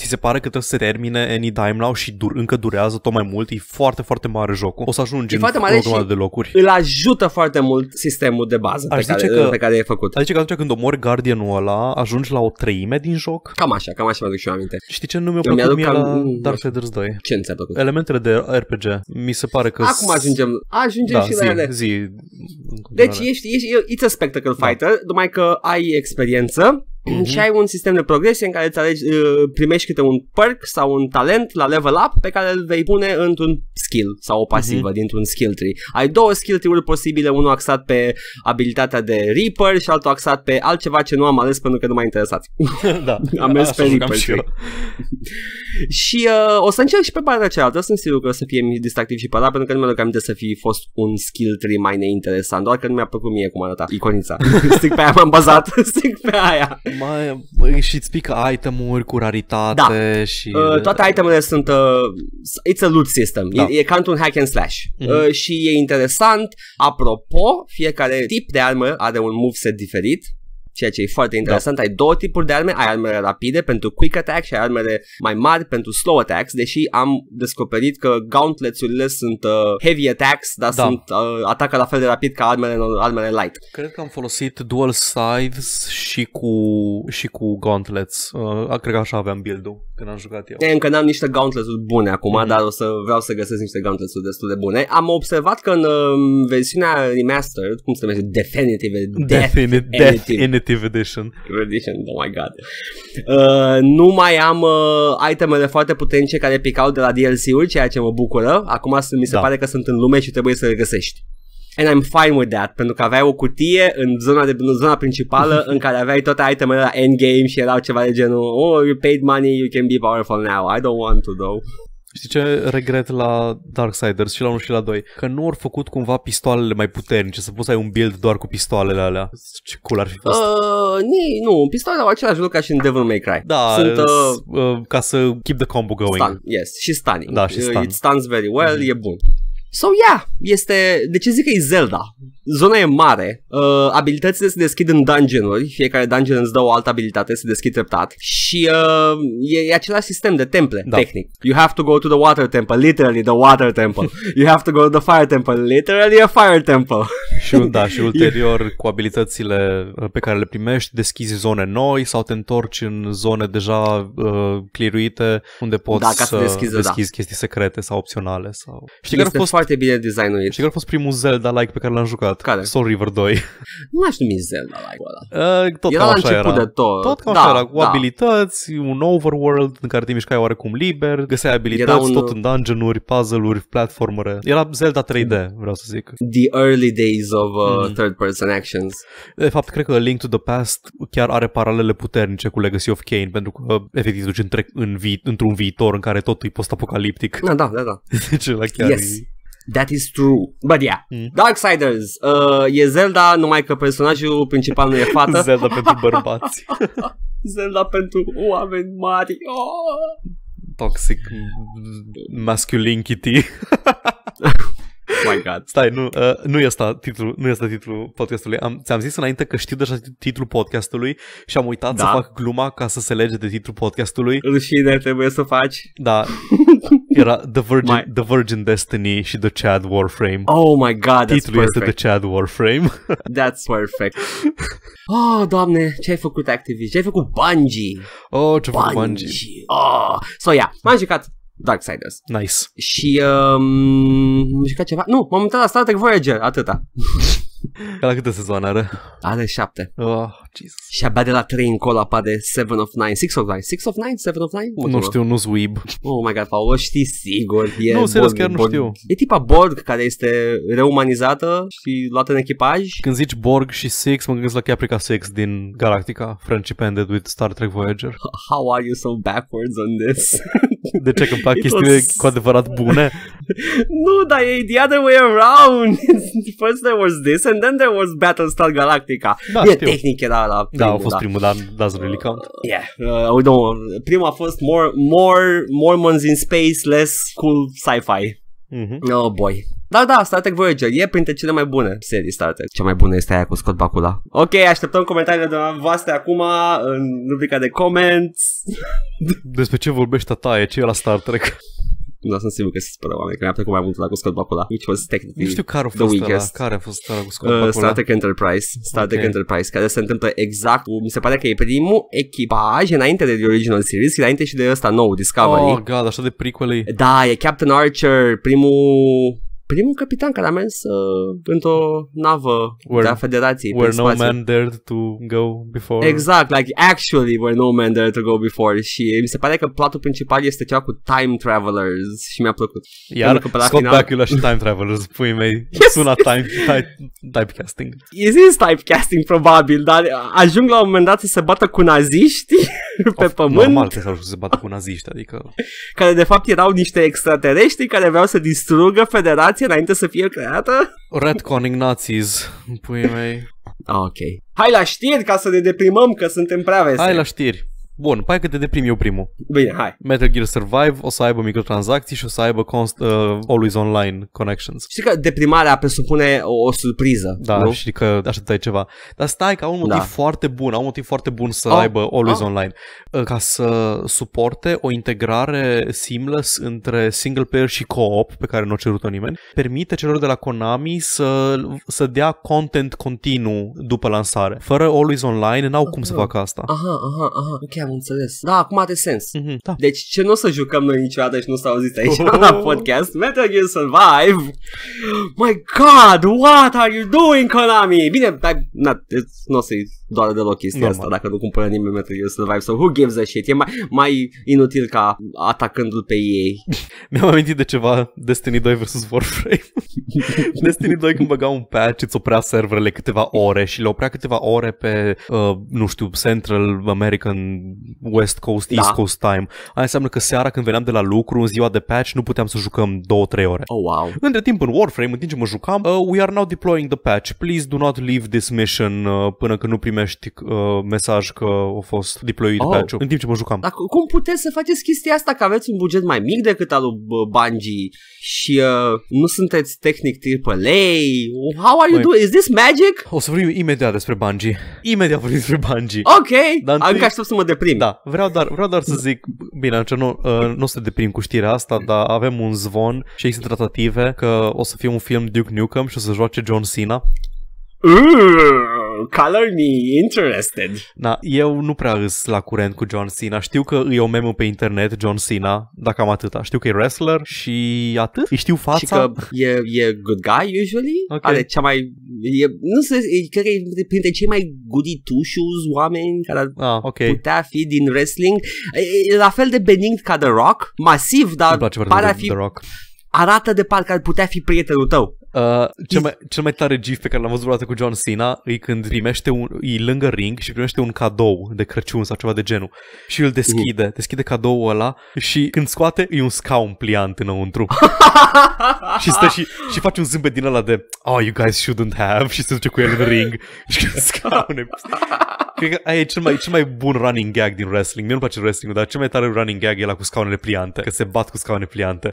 Speaker 2: ți se pare că trebuie să se termine anytime now și dur, încă durează tot mai mult. E foarte, foarte mare jocul. O să ajungi
Speaker 1: E
Speaker 2: în
Speaker 1: foarte mare
Speaker 2: o grămadă
Speaker 1: și-
Speaker 2: de locuri.
Speaker 1: Îl ajută foarte mult sistemul de bază
Speaker 2: Aș
Speaker 1: pe care,
Speaker 2: zice că-
Speaker 1: pe care e făcut.
Speaker 2: Adică că atunci când omori Guardianul ăla, ajungi la o treime din joc.
Speaker 1: Cam așa, cam așa mi-aduc și eu aminte.
Speaker 2: Știi ce nu mi-a
Speaker 1: Eu
Speaker 2: plăcut
Speaker 1: mi-aduc
Speaker 2: mie
Speaker 1: cam-
Speaker 2: la
Speaker 1: mm,
Speaker 2: Darksiders 2?
Speaker 1: Ce nu ți-a plăcut?
Speaker 2: Elementele de RPG. Mi se pare că...
Speaker 1: Acum ajungem, ajungem
Speaker 2: da,
Speaker 1: și
Speaker 2: zi,
Speaker 1: la ele.
Speaker 2: zi. în
Speaker 1: Deci
Speaker 2: continuare.
Speaker 1: ești, ești, it's a spectacle
Speaker 2: Da.
Speaker 1: fighter, numai că ai experiență
Speaker 2: Mhm.
Speaker 1: și ai un sistem de progresie în care îți alegi, uh, primești câte un perk sau un talent la level up pe care îl vei pune într-un skill sau o pasivă
Speaker 2: Mhm.
Speaker 1: dintr-un skill tree. Ai două skill tree-uri posibile, unul axat pe abilitatea de Reaper și altul axat pe altceva ce nu am ales pentru că nu m-a interesat. (laughs)
Speaker 2: da, (laughs)
Speaker 1: Am mers
Speaker 2: așa
Speaker 1: pe
Speaker 2: jucam
Speaker 1: Reaper
Speaker 2: și eu. (laughs)
Speaker 1: și uh, o să încerc și pe partea cealaltă, sunt sigur că o să fie distractiv și pe ăla, pentru că nu mi-aduc aminte să fi fost un skill tree mai neinteresant, doar că nu mi-a plăcut mie cum arăta iconița. Stic pe aia m-am bazat, stic pe aia.
Speaker 2: Mai, mai și îți pică itemuri cu raritate și...
Speaker 1: Uh, toate itemele sunt uh, It's a loot system.
Speaker 2: Da.
Speaker 1: e, e ca un hack and slash.
Speaker 2: Mhm.
Speaker 1: uh, Și e interesant. Apropo, fiecare tip de armă Are un moveset diferit Ceea ce e foarte interesant, ai două tipuri de arme Ai armele rapide pentru quick attack Și ai armele mai mari pentru slow attacks Deși am descoperit că gauntlets-urile Sunt uh, heavy attacks Dar
Speaker 2: Da.
Speaker 1: sunt uh, atacă la fel de rapid Ca armele, armele light
Speaker 2: Cred că am folosit dual scythes și cu, și cu gauntlets. Uh, cred că așa aveam build-ul. Când am jucat eu.
Speaker 1: E, încă n-am niște gauntlets-uri bune acum,
Speaker 2: Mhm.
Speaker 1: mm-hmm. dar o să vreau să găsesc niște gauntlets-uri destul de bune. Am observat că în um, versiunea remastered, cum se numește, definitive,
Speaker 2: Definitive,
Speaker 1: Definitive.
Speaker 2: Definitive Edition.
Speaker 1: Edition, oh my god. Uh, nu mai am uh, itemele foarte puternice care picau de la DLC-uri, ceea ce mă bucură. Acum s- mi se
Speaker 2: Da.
Speaker 1: pare că sunt în lume și trebuie să le găsești. And I'm fine with that, pentru că aveai o cutie în zona, de, în zona principală (laughs) în care aveai toate itemele la endgame și erau ceva de genul Oh, you paid money, you can be powerful now. I don't want to, though.
Speaker 2: Știi ce regret la Darksiders și la 1 și la 2? Că nu au făcut cumva pistoalele mai puternice, să poți să ai un build doar cu pistoalele alea. Ce cool ar fi fost.
Speaker 1: Uh, ni, nu, pistoalele au același lucru ca și în Devil May Cry.
Speaker 2: da,
Speaker 1: sunt, uh,
Speaker 2: s- uh, ca să keep the combo going.
Speaker 1: Stun, yes, și stunning.
Speaker 2: Da, și
Speaker 1: Uh,
Speaker 2: stun.
Speaker 1: It stuns very well,
Speaker 2: Mhm.
Speaker 1: e bun. So, yeah, este... De ce zic că e Zelda? Zona e mare, uh, abilitățile se deschid în dungeon-uri, fiecare dungeon îți dă o altă abilitate, se deschid treptat și uh, e, e același sistem de temple,
Speaker 2: Da.
Speaker 1: tehnic. You have to go to the water temple, literally the water temple. (laughs) you have to go to the fire temple, literally a fire temple.
Speaker 2: Și, da, și (laughs) ulterior, cu abilitățile uh, pe care le primești, deschizi zone noi sau te întorci în zone deja uh, clearuite unde poți
Speaker 1: Da, ca să
Speaker 2: să
Speaker 1: deschizi, da.
Speaker 2: deschizi chestii secrete sau opționale. Sau... Știi care a
Speaker 1: este
Speaker 2: fost,
Speaker 1: foarte bine designuit.
Speaker 2: știi care a fost primul Zelda-like pe care l-am jucat?
Speaker 1: Care?
Speaker 2: Soul River 2.
Speaker 1: Nu aș numi Zelda like ăla.
Speaker 2: Uh, tot
Speaker 1: Era
Speaker 2: cam
Speaker 1: la
Speaker 2: așa
Speaker 1: început
Speaker 2: era.
Speaker 1: de tot.
Speaker 2: Tot cam
Speaker 1: da,
Speaker 2: așa era, cu
Speaker 1: da.
Speaker 2: abilități, un overworld în care te mișcai oarecum liber, găseai abilități,
Speaker 1: Era un-
Speaker 2: tot în dungeon-uri, puzzle-uri, platformere. Era Zelda 3D, vreau să zic.
Speaker 1: The early days of uh,
Speaker 2: Mhm.
Speaker 1: third person actions.
Speaker 2: De fapt, cred că A Link to the Past chiar are paralele puternice cu Legacy of Kain, pentru că efectiv duci între, în vi- într-un viitor în care totul e post-apocaliptic.
Speaker 1: Da, da, da, da. (laughs)
Speaker 2: Deci la chiar
Speaker 1: Yes.
Speaker 2: e...
Speaker 1: That is true. But yeah.
Speaker 2: Mm.
Speaker 1: Darksiders. Uh, e Zelda, numai că personajul principal nu e fată. (laughs)
Speaker 2: Zelda pentru bărbați. (laughs)
Speaker 1: Zelda pentru oameni mari. Oh. (laughs)
Speaker 2: Toxic masculinity.
Speaker 1: My god.
Speaker 2: Stai, nu, uh, nu e asta titlul, nu e asta titlul podcastului. Am, ți-am zis înainte că știu deja titlul podcastului și am uitat
Speaker 1: Da.
Speaker 2: să fac gluma ca să se lege de titlul podcastului.
Speaker 1: Rușine trebuie să faci.
Speaker 2: Da, era The Virgin,
Speaker 1: My-
Speaker 2: The Virgin Destiny și The Chad Warframe.
Speaker 1: Oh my god, that's
Speaker 2: Titlul este
Speaker 1: perfect.
Speaker 2: The Chad Warframe. (laughs)
Speaker 1: That's perfect. Oh, doamne, ce ai făcut Activision? Ce ai făcut Bungie?
Speaker 2: Oh, ce fac
Speaker 1: Bungie.
Speaker 2: Bungie.
Speaker 1: Oh. So, yeah, m-am jucat Darksiders.
Speaker 2: Nice.
Speaker 1: Și um, am jucat ceva? Nu, m-am uitat la Star Trek Voyager, atâta.
Speaker 2: Ca la câte sezoane are?
Speaker 1: Are șapte.
Speaker 2: Oh, Jesus.
Speaker 1: Și abia de la 3 încolo apare 7 of 9, 6 of 9, 6 of 9, 7 of 9?
Speaker 2: Nu știu, nu-s weeb.
Speaker 1: Oh my god, Paul, o știi sigur. E
Speaker 2: Nu, serios,
Speaker 1: Borg,
Speaker 2: chiar nu
Speaker 1: Borg.
Speaker 2: știu.
Speaker 1: E tipa Borg care este reumanizată și luată în echipaj.
Speaker 2: Când zici Borg și Six, mă gândesc la Caprica 6 din Galactica, Friendship Ended with Star Trek Voyager.
Speaker 1: How are you so backwards on this? (laughs)
Speaker 2: De ce? Că îmi plac
Speaker 1: It
Speaker 2: chestiile
Speaker 1: was-
Speaker 2: cu adevărat bune? (laughs)
Speaker 1: nu, dar e the other way around. (laughs) First there was this and then there was Battlestar Galactica.
Speaker 2: Da,
Speaker 1: e
Speaker 2: știu.
Speaker 1: tehnic era la
Speaker 2: Da,
Speaker 1: primul,
Speaker 2: a fost primul, dar doesn't really count.
Speaker 1: Yeah, uh, we don't. Primul a fost more, more Mormons in space, less cool sci-fi.
Speaker 2: Mhm.
Speaker 1: Oh boy. Dar da, Star Trek Voyager e printre cele mai bune serii Star Trek. Cea mai bună este aia cu Scott Bakula. Ok, așteptăm comentariile de la voastre acum în rubrica de comments.
Speaker 2: Despre ce vorbești tataie? Ce e la Star Trek?
Speaker 1: Nu sunt sigur că se spără oameni, că mi-a plăcut mai mult la cu Scott Bakula, which was technically
Speaker 2: Nu știu care a
Speaker 1: the
Speaker 2: fost ăla.
Speaker 1: weakest.
Speaker 2: Care a fost ăla cu Scott
Speaker 1: Uh,
Speaker 2: Bakula?
Speaker 1: Star Trek Enterprise Star Trek
Speaker 2: Ok.
Speaker 1: Enterprise Care se întâmplă exact Mi se pare că e primul echipaj Înainte de The Original Series Înainte și de ăsta nou Discovery
Speaker 2: Oh, god, așa de prequel
Speaker 1: Da, e Captain Archer, primul primul capitan care a mers uh, într-o navă
Speaker 2: Where-
Speaker 1: de a Federației
Speaker 2: Where
Speaker 1: prin
Speaker 2: no
Speaker 1: spațiu.
Speaker 2: man dared to go before.
Speaker 1: Exact, like actually where no man dared to go before și mi se pare că platul principal este ceva cu time travelers și mi-a plăcut.
Speaker 2: Iar
Speaker 1: Pentru că pe la
Speaker 2: Scott
Speaker 1: final-
Speaker 2: Bakula și Time Travelers, pui mei, (laughs)
Speaker 1: Yes.
Speaker 2: sună time, time, typecasting.
Speaker 1: It is typecasting probabil, dar ajung la un moment dat să se bată cu naziști (laughs) pe
Speaker 2: Of,
Speaker 1: pământ,
Speaker 2: Normal că s-au ajuns să se bată cu naziști, adică...
Speaker 1: care de fapt erau niște extraterestri care vreau să distrugă federația înainte să fie creată.
Speaker 2: Redconning nazis, pui mei.
Speaker 1: Ah, ok. Hai la știri ca să ne deprimăm că suntem prea veseli.
Speaker 2: Hai la știri. Bun, hai că te deprim eu primul.
Speaker 1: Bine, hai.
Speaker 2: Metal Gear Survive o să aibă microtransacții și o să aibă const, uh, always online connections.
Speaker 1: Știi că deprimarea presupune o, o surpriză,
Speaker 2: Da,
Speaker 1: nu?
Speaker 2: și că așteptai ceva. Dar stai că au un motiv
Speaker 1: Da.
Speaker 2: foarte bun, au un motiv foarte bun să
Speaker 1: Oh,
Speaker 2: aibă always
Speaker 1: oh.
Speaker 2: online. Uh, Ca să suporte o integrare seamless între single player și co-op, pe care nu a cerut-o nimeni, permite celor de la Konami să, să dea content continuu după lansare. Fără always online, n-au cum să
Speaker 1: Ah.
Speaker 2: facă asta.
Speaker 1: Aha, aha, aha, ok, am am înțeles. Da, acum are sens.
Speaker 2: Mhm, Da.
Speaker 1: Deci ce nu o să jucăm noi niciodată și nu s-a auzit aici
Speaker 2: Oh.
Speaker 1: la podcast? Metal Gear Survive! My God, what are you doing, Konami? Bine, dar na, deci nu o să-i doară deloc chestia
Speaker 2: Normal.
Speaker 1: asta dacă nu cumpără nimeni Metal Gear Survive. So who gives a shit? E mai, mai inutil ca atacându-l pe ei. (laughs)
Speaker 2: Mi-am amintit de ceva Destiny 2 vs Warframe. (laughs) Destiny 2 când băga un patch îți oprea serverele câteva (laughs) ore și le oprea câteva ore pe, uh, nu știu, Central American West Coast,
Speaker 1: Da.
Speaker 2: East Coast time. Aia înseamnă că seara când veneam de la lucru, în ziua de patch, nu puteam să jucăm 2-3 ore.
Speaker 1: Oh, wow.
Speaker 2: Între timp, în Warframe, în timp ce mă jucam, uh, we are now deploying the patch. Please do not leave this mission uh, până când nu primești uh, mesaj că a fost deployed
Speaker 1: Oh.
Speaker 2: patch-ul. În timp ce mă jucam.
Speaker 1: Dar cu- cum puteți să faceți chestia asta? Că aveți un buget mai mic decât al lui uh, Bungie și uh, nu sunteți tehnic AAA. How are you
Speaker 2: Măi.
Speaker 1: doing? Is this magic?
Speaker 2: O să vorbim imediat despre Bungie. Imediat vorbim despre Bungie.
Speaker 1: Ok,
Speaker 2: Dar întâi-
Speaker 1: încă aștept să mă deprim.
Speaker 2: Da, vreau doar, vreau doar să zic, bine, atunci nu, uh, nu o să te deprim cu știrea asta, dar avem un zvon și există tratative că o să fie un film Duke Nukem și o să joace John Cena.
Speaker 1: Ooh, color me interested.
Speaker 2: Da, eu nu prea îs la curent cu John Cena. Știu că e o memă pe internet, John Cena, dacă cam atâta. Știu că e wrestler și atât. Îi știu fața.
Speaker 1: Și că e, e good guy usually
Speaker 2: Ok.
Speaker 1: Are cea mai e, Nu știu, e- cred că e printre cei mai goody two shoes oameni Care ar
Speaker 2: Ah, ok.
Speaker 1: putea fi din wrestling e, e la fel de benign ca The Rock Masiv, dar
Speaker 2: Îmi place foarte
Speaker 1: pare a
Speaker 2: mult
Speaker 1: fi,
Speaker 2: The Rock.
Speaker 1: arată de parcă ar putea fi prietenul tău
Speaker 2: Uh, cel, mai, cel mai tare gif pe care l-am văzut vreodată cu John Cena e când primește un, e lângă ring și primește un cadou de Crăciun sau ceva de genul și îl deschide,
Speaker 1: Mhm.
Speaker 2: deschide cadoul ăla și când scoate e un scaun pliant înăuntru (laughs) și stă și, și face un zâmbet din ăla de oh, you guys shouldn't have și se duce cu el în ring și când scaune. Cred că aia e cel mai, cel mai bun running gag din wrestling. Mie nu place wrestling dar cel mai tare running gag e la cu scaunele pliante, că se bat cu scaune pliante.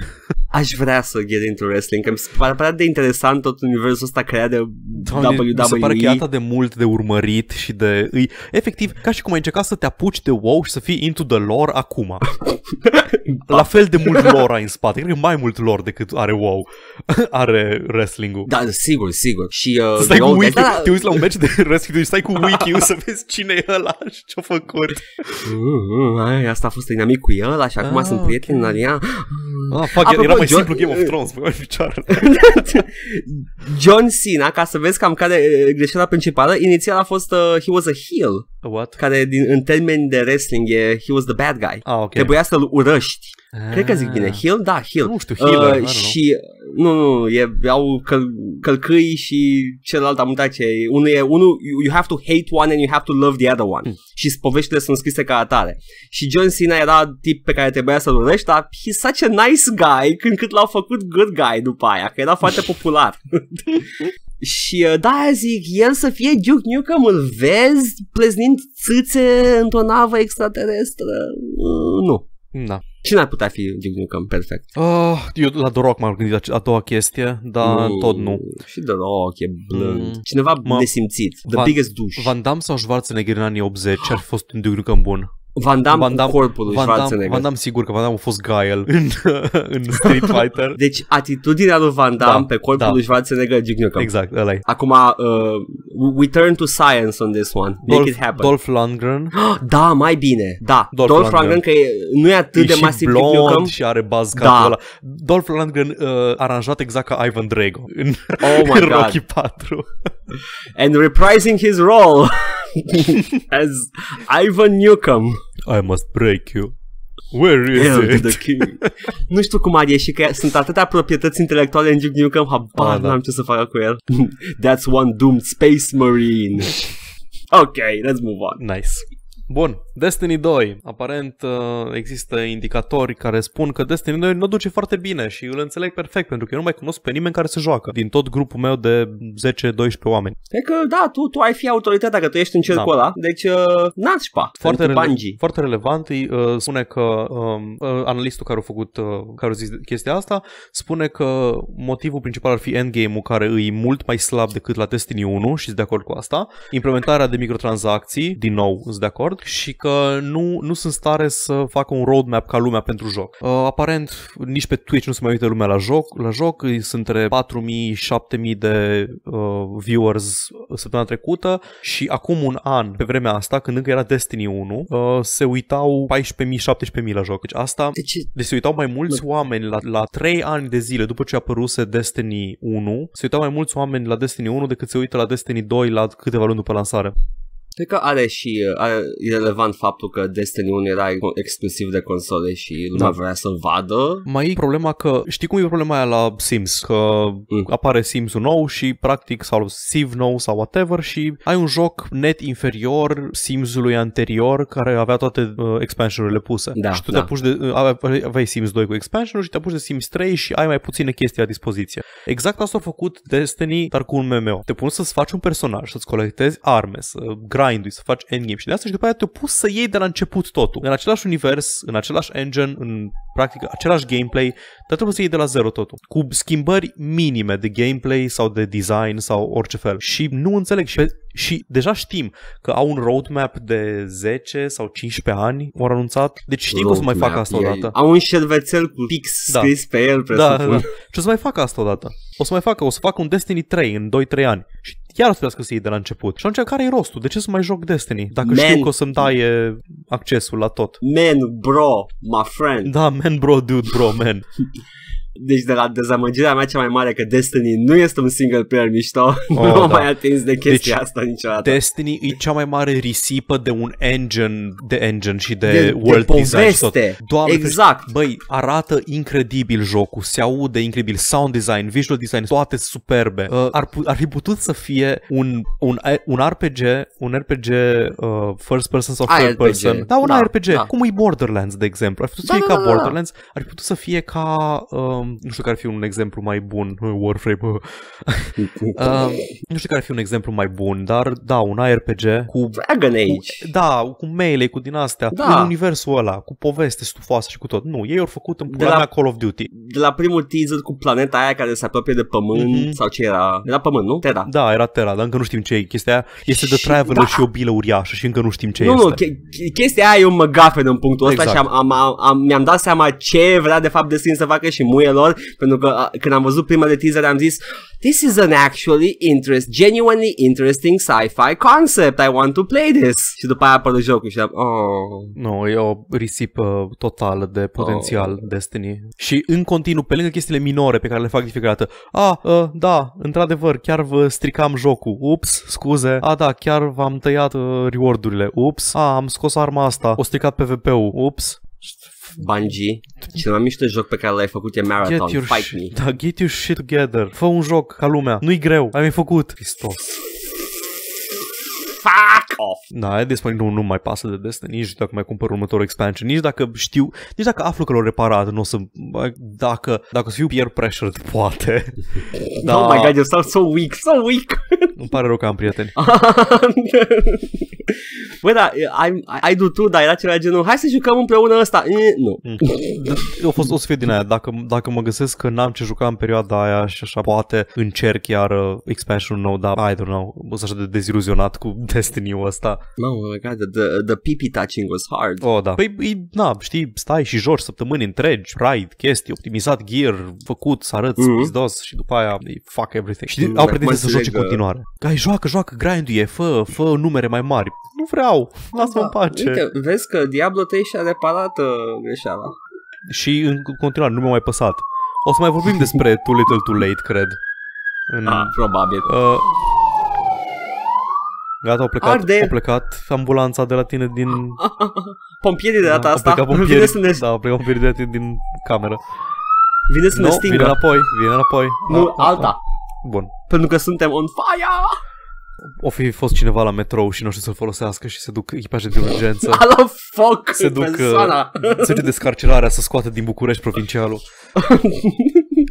Speaker 1: Aș vrea să get into wrestling Că mi se pare prea de interesant tot universul ăsta creat de
Speaker 2: Doamne, Mi se pare că e
Speaker 1: WWE
Speaker 2: atât de mult de urmărit și de... Îi, efectiv, ca și cum ai încercat să te apuci de WoW și să fii into the lore acum. (laughs) La fel de mult lore ai în spate. Cred că mai mult lore decât are WoW. (laughs) are wrestling-ul.
Speaker 1: Da, sigur, sigur Și uh,
Speaker 2: Să stai
Speaker 1: The
Speaker 2: cu
Speaker 1: Old
Speaker 2: wiki,
Speaker 1: Days, da,
Speaker 2: te uiți la un match de wrestling și stai cu wiki să vezi cine e ăla și ce-a făcut.
Speaker 1: Mm, mm, ai, asta a fost inamic cu el și acum
Speaker 2: Ah,
Speaker 1: sunt prieteni
Speaker 2: ok.
Speaker 1: în alia.
Speaker 2: Ah, fuck,
Speaker 1: Apropo,
Speaker 2: era mai
Speaker 1: John-
Speaker 2: simplu Game of Thrones, pe picioarele. (laughs)
Speaker 1: John Cena, ca să vezi cam care e greșeala principală, inițial a fost uh, he was a heel,
Speaker 2: What?
Speaker 1: care din, în termeni de wrestling e he was the bad guy.
Speaker 2: Ah, ok.
Speaker 1: Trebuia să-l urăști. Cred că zic bine.
Speaker 2: Ah.
Speaker 1: Heel? Da, heel.
Speaker 2: Nu știu, healer, I don't know.
Speaker 1: și nu, nu, e, au căl, călcâi și celălalt am uitat ce e. Unul e, unul, you, you have to hate one and you have to love the other one.
Speaker 2: Hmm.
Speaker 1: Și poveștile sunt scrise ca atare. Și John Cena era tip pe care trebuia să-l urăști, dar he's such a nice guy când cât l-au făcut good guy după aia, că era foarte (laughs) popular. Și uh, da, zic, el să fie Duke Nukem, îl vezi pleznind țâțe într-o navă extraterestră? Uh, nu.
Speaker 2: Da.
Speaker 1: Cine ar putea fi Duke Nukem perfect?
Speaker 2: Uh, eu la The Rock m-am gândit la a doua chestie, dar
Speaker 1: Mm,
Speaker 2: tot nu.
Speaker 1: Și The Rock e blând.
Speaker 2: Mm.
Speaker 1: Cineva
Speaker 2: Mă-
Speaker 1: nesimțit. The
Speaker 2: Van-
Speaker 1: biggest douche. Van,
Speaker 2: Van Damme sau Schwarzenegger în anii 80 ar fi fost un Duke Nukem bun.
Speaker 1: Van Damme,
Speaker 2: Van Damme-
Speaker 1: cu corpul lui
Speaker 2: Van Damme,
Speaker 1: Schwarzenegger.
Speaker 2: Van Damme sigur că Van Damme a fost Guile în, (laughs) în Street (laughs) Fighter.
Speaker 1: Deci atitudinea lui Van Damme
Speaker 2: Da,
Speaker 1: pe corpul
Speaker 2: da.
Speaker 1: lui Schwarzenegger Duke Nukem.
Speaker 2: exact, ăla e.
Speaker 1: Acum, uh, we turn to science on this one. Make
Speaker 2: Dolph,
Speaker 1: it happen.
Speaker 2: Dolph Lundgren (gasps)
Speaker 1: da, mai bine. Da,
Speaker 2: Dolph
Speaker 1: Dolph, Dolph
Speaker 2: Lundgren.
Speaker 1: Lundgren, că e, nu e atât
Speaker 2: e
Speaker 1: de
Speaker 2: și
Speaker 1: masiv Duke Nukem.
Speaker 2: blond și are buzz
Speaker 1: Da.
Speaker 2: da. ăla. Dolph Lundgren uh, aranjat exact ca Ivan Drago în,
Speaker 1: Oh my (laughs)
Speaker 2: în
Speaker 1: God.
Speaker 2: Rocky 4.
Speaker 1: And reprising his role (laughs) as Ivan Newcomb.
Speaker 2: I must break you. Where is
Speaker 1: Hail to
Speaker 2: it?
Speaker 1: the king. nu știu cum ar ieși, că sunt atâtea proprietăți intelectuale în Duke Nukem, habar
Speaker 2: Ah, da.
Speaker 1: n-am ce să facă cu el. (laughs) That's one doomed space marine. (laughs) Ok, let's move on.
Speaker 2: Nice. Bun, Destiny 2. Aparent uh, există indicatori care spun că Destiny 2 nu duce foarte bine și îl înțeleg perfect pentru că eu nu mai cunosc pe nimeni care se joacă din tot grupul meu de 10-12 oameni.
Speaker 1: Cred că, da, tu, tu ai fi autoritatea că tu ești în cercul ăla, deci uh, nașpa
Speaker 2: Foarte,
Speaker 1: pentru
Speaker 2: rele-
Speaker 1: Bungie.
Speaker 2: foarte relevant îi, uh, spune că um, uh, analistul care a făcut uh, care a zis chestia asta spune că motivul principal ar fi endgame-ul care îi mult mai slab decât la Destiny 1 și sunt de acord cu asta. Implementarea de microtransacții, din nou sunt de acord. Acord și că nu, nu sunt stare să facă un roadmap ca lumea pentru joc. Uh, aparent, nici pe Twitch nu se mai uită lumea la joc, la joc sunt între 4.000-7.000 de uh, viewers săptămâna trecută și acum un an, pe vremea asta, când încă era Destiny 1, uh, se uitau 14.000-17.000 la joc. Deci asta,
Speaker 1: De ce?
Speaker 2: deci se uitau mai mulți oameni la, la 3 ani de zile după ce a apăruse Destiny 1, se uitau mai mulți oameni la Destiny 1 decât se uită la Destiny 2 la câteva luni după lansare.
Speaker 1: Cred că are și uh, are irrelevant faptul că Destiny 1 era exclusiv de console și lumea
Speaker 2: Da.
Speaker 1: vrea să-l vadă.
Speaker 2: Mai e problema că, știi cum e problema aia la Sims? Că
Speaker 1: Mm.
Speaker 2: apare Sims-ul nou și practic, sau Civ nou sau whatever și ai un joc net inferior Sims-ului anterior care avea toate uh, expansionurile puse.
Speaker 1: Da,
Speaker 2: și tu
Speaker 1: da.
Speaker 2: te apuci de, uh, aveai- aveai Sims 2 cu expansion și te apuci de Sims 3 și ai mai puține chestii la dispoziție. Exact asta a făcut Destiny, dar cu un MMO. Te pun să-ți faci un personaj, să-ți colectezi arme, să grindui, să faci endgame și de asta și după aia te-a pus să iei de la început totul. În același univers, în același engine, în practic același gameplay, dar trebuie să iei de la zero totul. Cu schimbări minime de gameplay sau de design sau orice fel. Și nu înțeleg. Și, pe, și deja știm că au un roadmap de 10 sau 15 ani, au anunțat. Deci știi că o să mai facă asta
Speaker 1: Roadmap,
Speaker 2: odată.
Speaker 1: e- Au un șervețel cu pix
Speaker 2: Da.
Speaker 1: scris pe el,
Speaker 2: Da, da,
Speaker 1: presupun.
Speaker 2: da. Și o să mai facă asta odată. O să mai facă, o să facă un Destiny 3 în 2-3 ani. Și iar o să trebuiască să iei de la început. Și atunci care e rostul? De ce să mai joc Destiny? Dacă
Speaker 1: Man.
Speaker 2: știu că o să-mi taie accesul la tot.
Speaker 1: Man, bro, my friend.
Speaker 2: Da, man, bro, dude, bro, man. (laughs)
Speaker 1: Deci de la dezamăgirea mea cea mai mare că Destiny nu este un single player mișto, (laughs)
Speaker 2: Oh,
Speaker 1: nu am
Speaker 2: da.
Speaker 1: mai atins de chestia
Speaker 2: Deci,
Speaker 1: asta niciodată.
Speaker 2: Destiny e cea mai mare risipă de un engine, de engine și de,
Speaker 1: De- de
Speaker 2: world design și tot.
Speaker 1: poveste.
Speaker 2: Doamne,
Speaker 1: Exact.
Speaker 2: ferește, Băi, arată incredibil jocul, se aude incredibil, sound design, visual design, toate superbe. Uh, ar, pu- ar fi putut să fie un, un, un RPG, un RPG uh, first person sau third
Speaker 1: ARPG.
Speaker 2: person. Da, un
Speaker 1: Da,
Speaker 2: RPG.
Speaker 1: da.
Speaker 2: Cum e Borderlands, de exemplu. Ar fi putut să
Speaker 1: Da,
Speaker 2: fie
Speaker 1: da,
Speaker 2: ca
Speaker 1: da, da.
Speaker 2: Borderlands, ar fi putut să fie ca, um, nu știu care ar fi un exemplu mai bun, uh, Warframe. uh. (laughs) Uh, nu știu care ar fi un exemplu mai bun, dar da, un ARPG cu
Speaker 1: Dragon Age.
Speaker 2: da, cu melee, cu din astea,
Speaker 1: Da.
Speaker 2: în universul ăla, cu poveste stufoasă și cu tot. Nu, ei au făcut în
Speaker 1: De
Speaker 2: pula
Speaker 1: la-
Speaker 2: mea Call of Duty.
Speaker 1: De la primul teaser cu planeta aia care se apropie de pământ
Speaker 2: Mhm.
Speaker 1: sau ce era? Era pământ, nu? Terra.
Speaker 2: Da, era Terra, dar încă nu știm ce e. Chestia aia este The
Speaker 1: Și-
Speaker 2: Traveler
Speaker 1: da.
Speaker 2: și o bilă uriașă și încă nu știm ce
Speaker 1: nu,
Speaker 2: este.
Speaker 1: nu, che- che- chestia aia e un McGuffin în punctul ăsta
Speaker 2: Exact.
Speaker 1: și am, am, am, am, mi-am dat seama ce vrea de fapt Destiny să facă și muie lor, pentru că a, când am văzut primele teaser am zis This is an actually interest, genuinely interesting sci-fi concept, I want to play this. Și după aia a apărut jocul și am, oh,
Speaker 2: Nu, e o risipă totală de potențial
Speaker 1: Oh.
Speaker 2: Destiny. Și în continuu, pe lângă chestiile minore pe care le fac de fiecare dată, a, uh, da, într-adevăr, chiar vă stricam jocul, ups, scuze, a, da, chiar v-am tăiat uh, reward-urile, ups, a, am scos arma asta, o stricat PvP-ul, ups,
Speaker 1: Bungie, cel mai mișto joc pe care l-ai făcut e Marathon,
Speaker 2: Get your,
Speaker 1: Fight
Speaker 2: sh-
Speaker 1: Me.
Speaker 2: da, get your shit together. Fă un joc ca lumea. Nu-i greu. Ai mai făcut. Hristos.
Speaker 1: Fuck off!
Speaker 2: Da, e despre nu, nu mai pasă de Destiny, nici dacă mai cumpăr următorul expansion, nici dacă știu, nici dacă aflu că l-au reparat, nu o să, bă, dacă, dacă o să fiu peer pressured, poate. (laughs) Da.
Speaker 1: Oh my god, you sound so weak, so weak! (laughs)
Speaker 2: Îmi pare rău că am prieteni. (laughs)
Speaker 1: Băi, da, ai, ai du tu, dar era ceva de genul, hai să jucăm împreună ăsta. E, nu.
Speaker 2: Eu fost, o să fie din aia, dacă, dacă mă găsesc că n-am ce juca în perioada aia și așa, poate încerc iar uh, expansion nou, dar I don't know, o să așa de deziluzionat cu Destiny-ul ăsta.
Speaker 1: No, oh my god, the, the PP touching was hard.
Speaker 2: Oh, da. Păi, e, na, știi, stai și joci săptămâni întregi, raid, chestii, optimizat gear, făcut, să arăți
Speaker 1: Mhm.
Speaker 2: mm-hmm. pizdos și după aia e fuck everything. Și
Speaker 1: Mm,
Speaker 2: au
Speaker 1: acum
Speaker 2: pretenție să joci în
Speaker 1: înțeleg, uh,
Speaker 2: continuare. Gai, joacă, joacă, grinduie, fă, fă numere mai mari. Nu vreau, lasă-mă în pace.
Speaker 1: Da, Uite, vezi că Diablo 3 și-a reparat uh, greșeala.
Speaker 2: Și în continuare, nu mi-a mai păsat. O să mai vorbim (laughs) despre Too Little Too Late, cred. În,
Speaker 1: Ah, probabil.
Speaker 2: uh, Gata, au plecat,
Speaker 1: Arde.
Speaker 2: au plecat ambulanța de la tine din... (laughs)
Speaker 1: Pompierii de data
Speaker 2: Da, au
Speaker 1: asta
Speaker 2: plecat
Speaker 1: vine
Speaker 2: pompierii,
Speaker 1: să ne,
Speaker 2: da, au plecat pompierii de la tine din cameră.
Speaker 1: vine să ne
Speaker 2: Nu,
Speaker 1: stingă.
Speaker 2: vine înapoi, vine înapoi.
Speaker 1: Nu,
Speaker 2: Ah, ah,
Speaker 1: alta.
Speaker 2: ah. Bun.
Speaker 1: Pentru că suntem on fire!
Speaker 2: O fi fost cineva la metrou și nu știu să-l folosească și se duc echipaje de urgență. (laughs)
Speaker 1: Ala foc
Speaker 2: se duc
Speaker 1: persoana.
Speaker 2: uh, se duc descarcerarea să scoată din București provincialul. (laughs)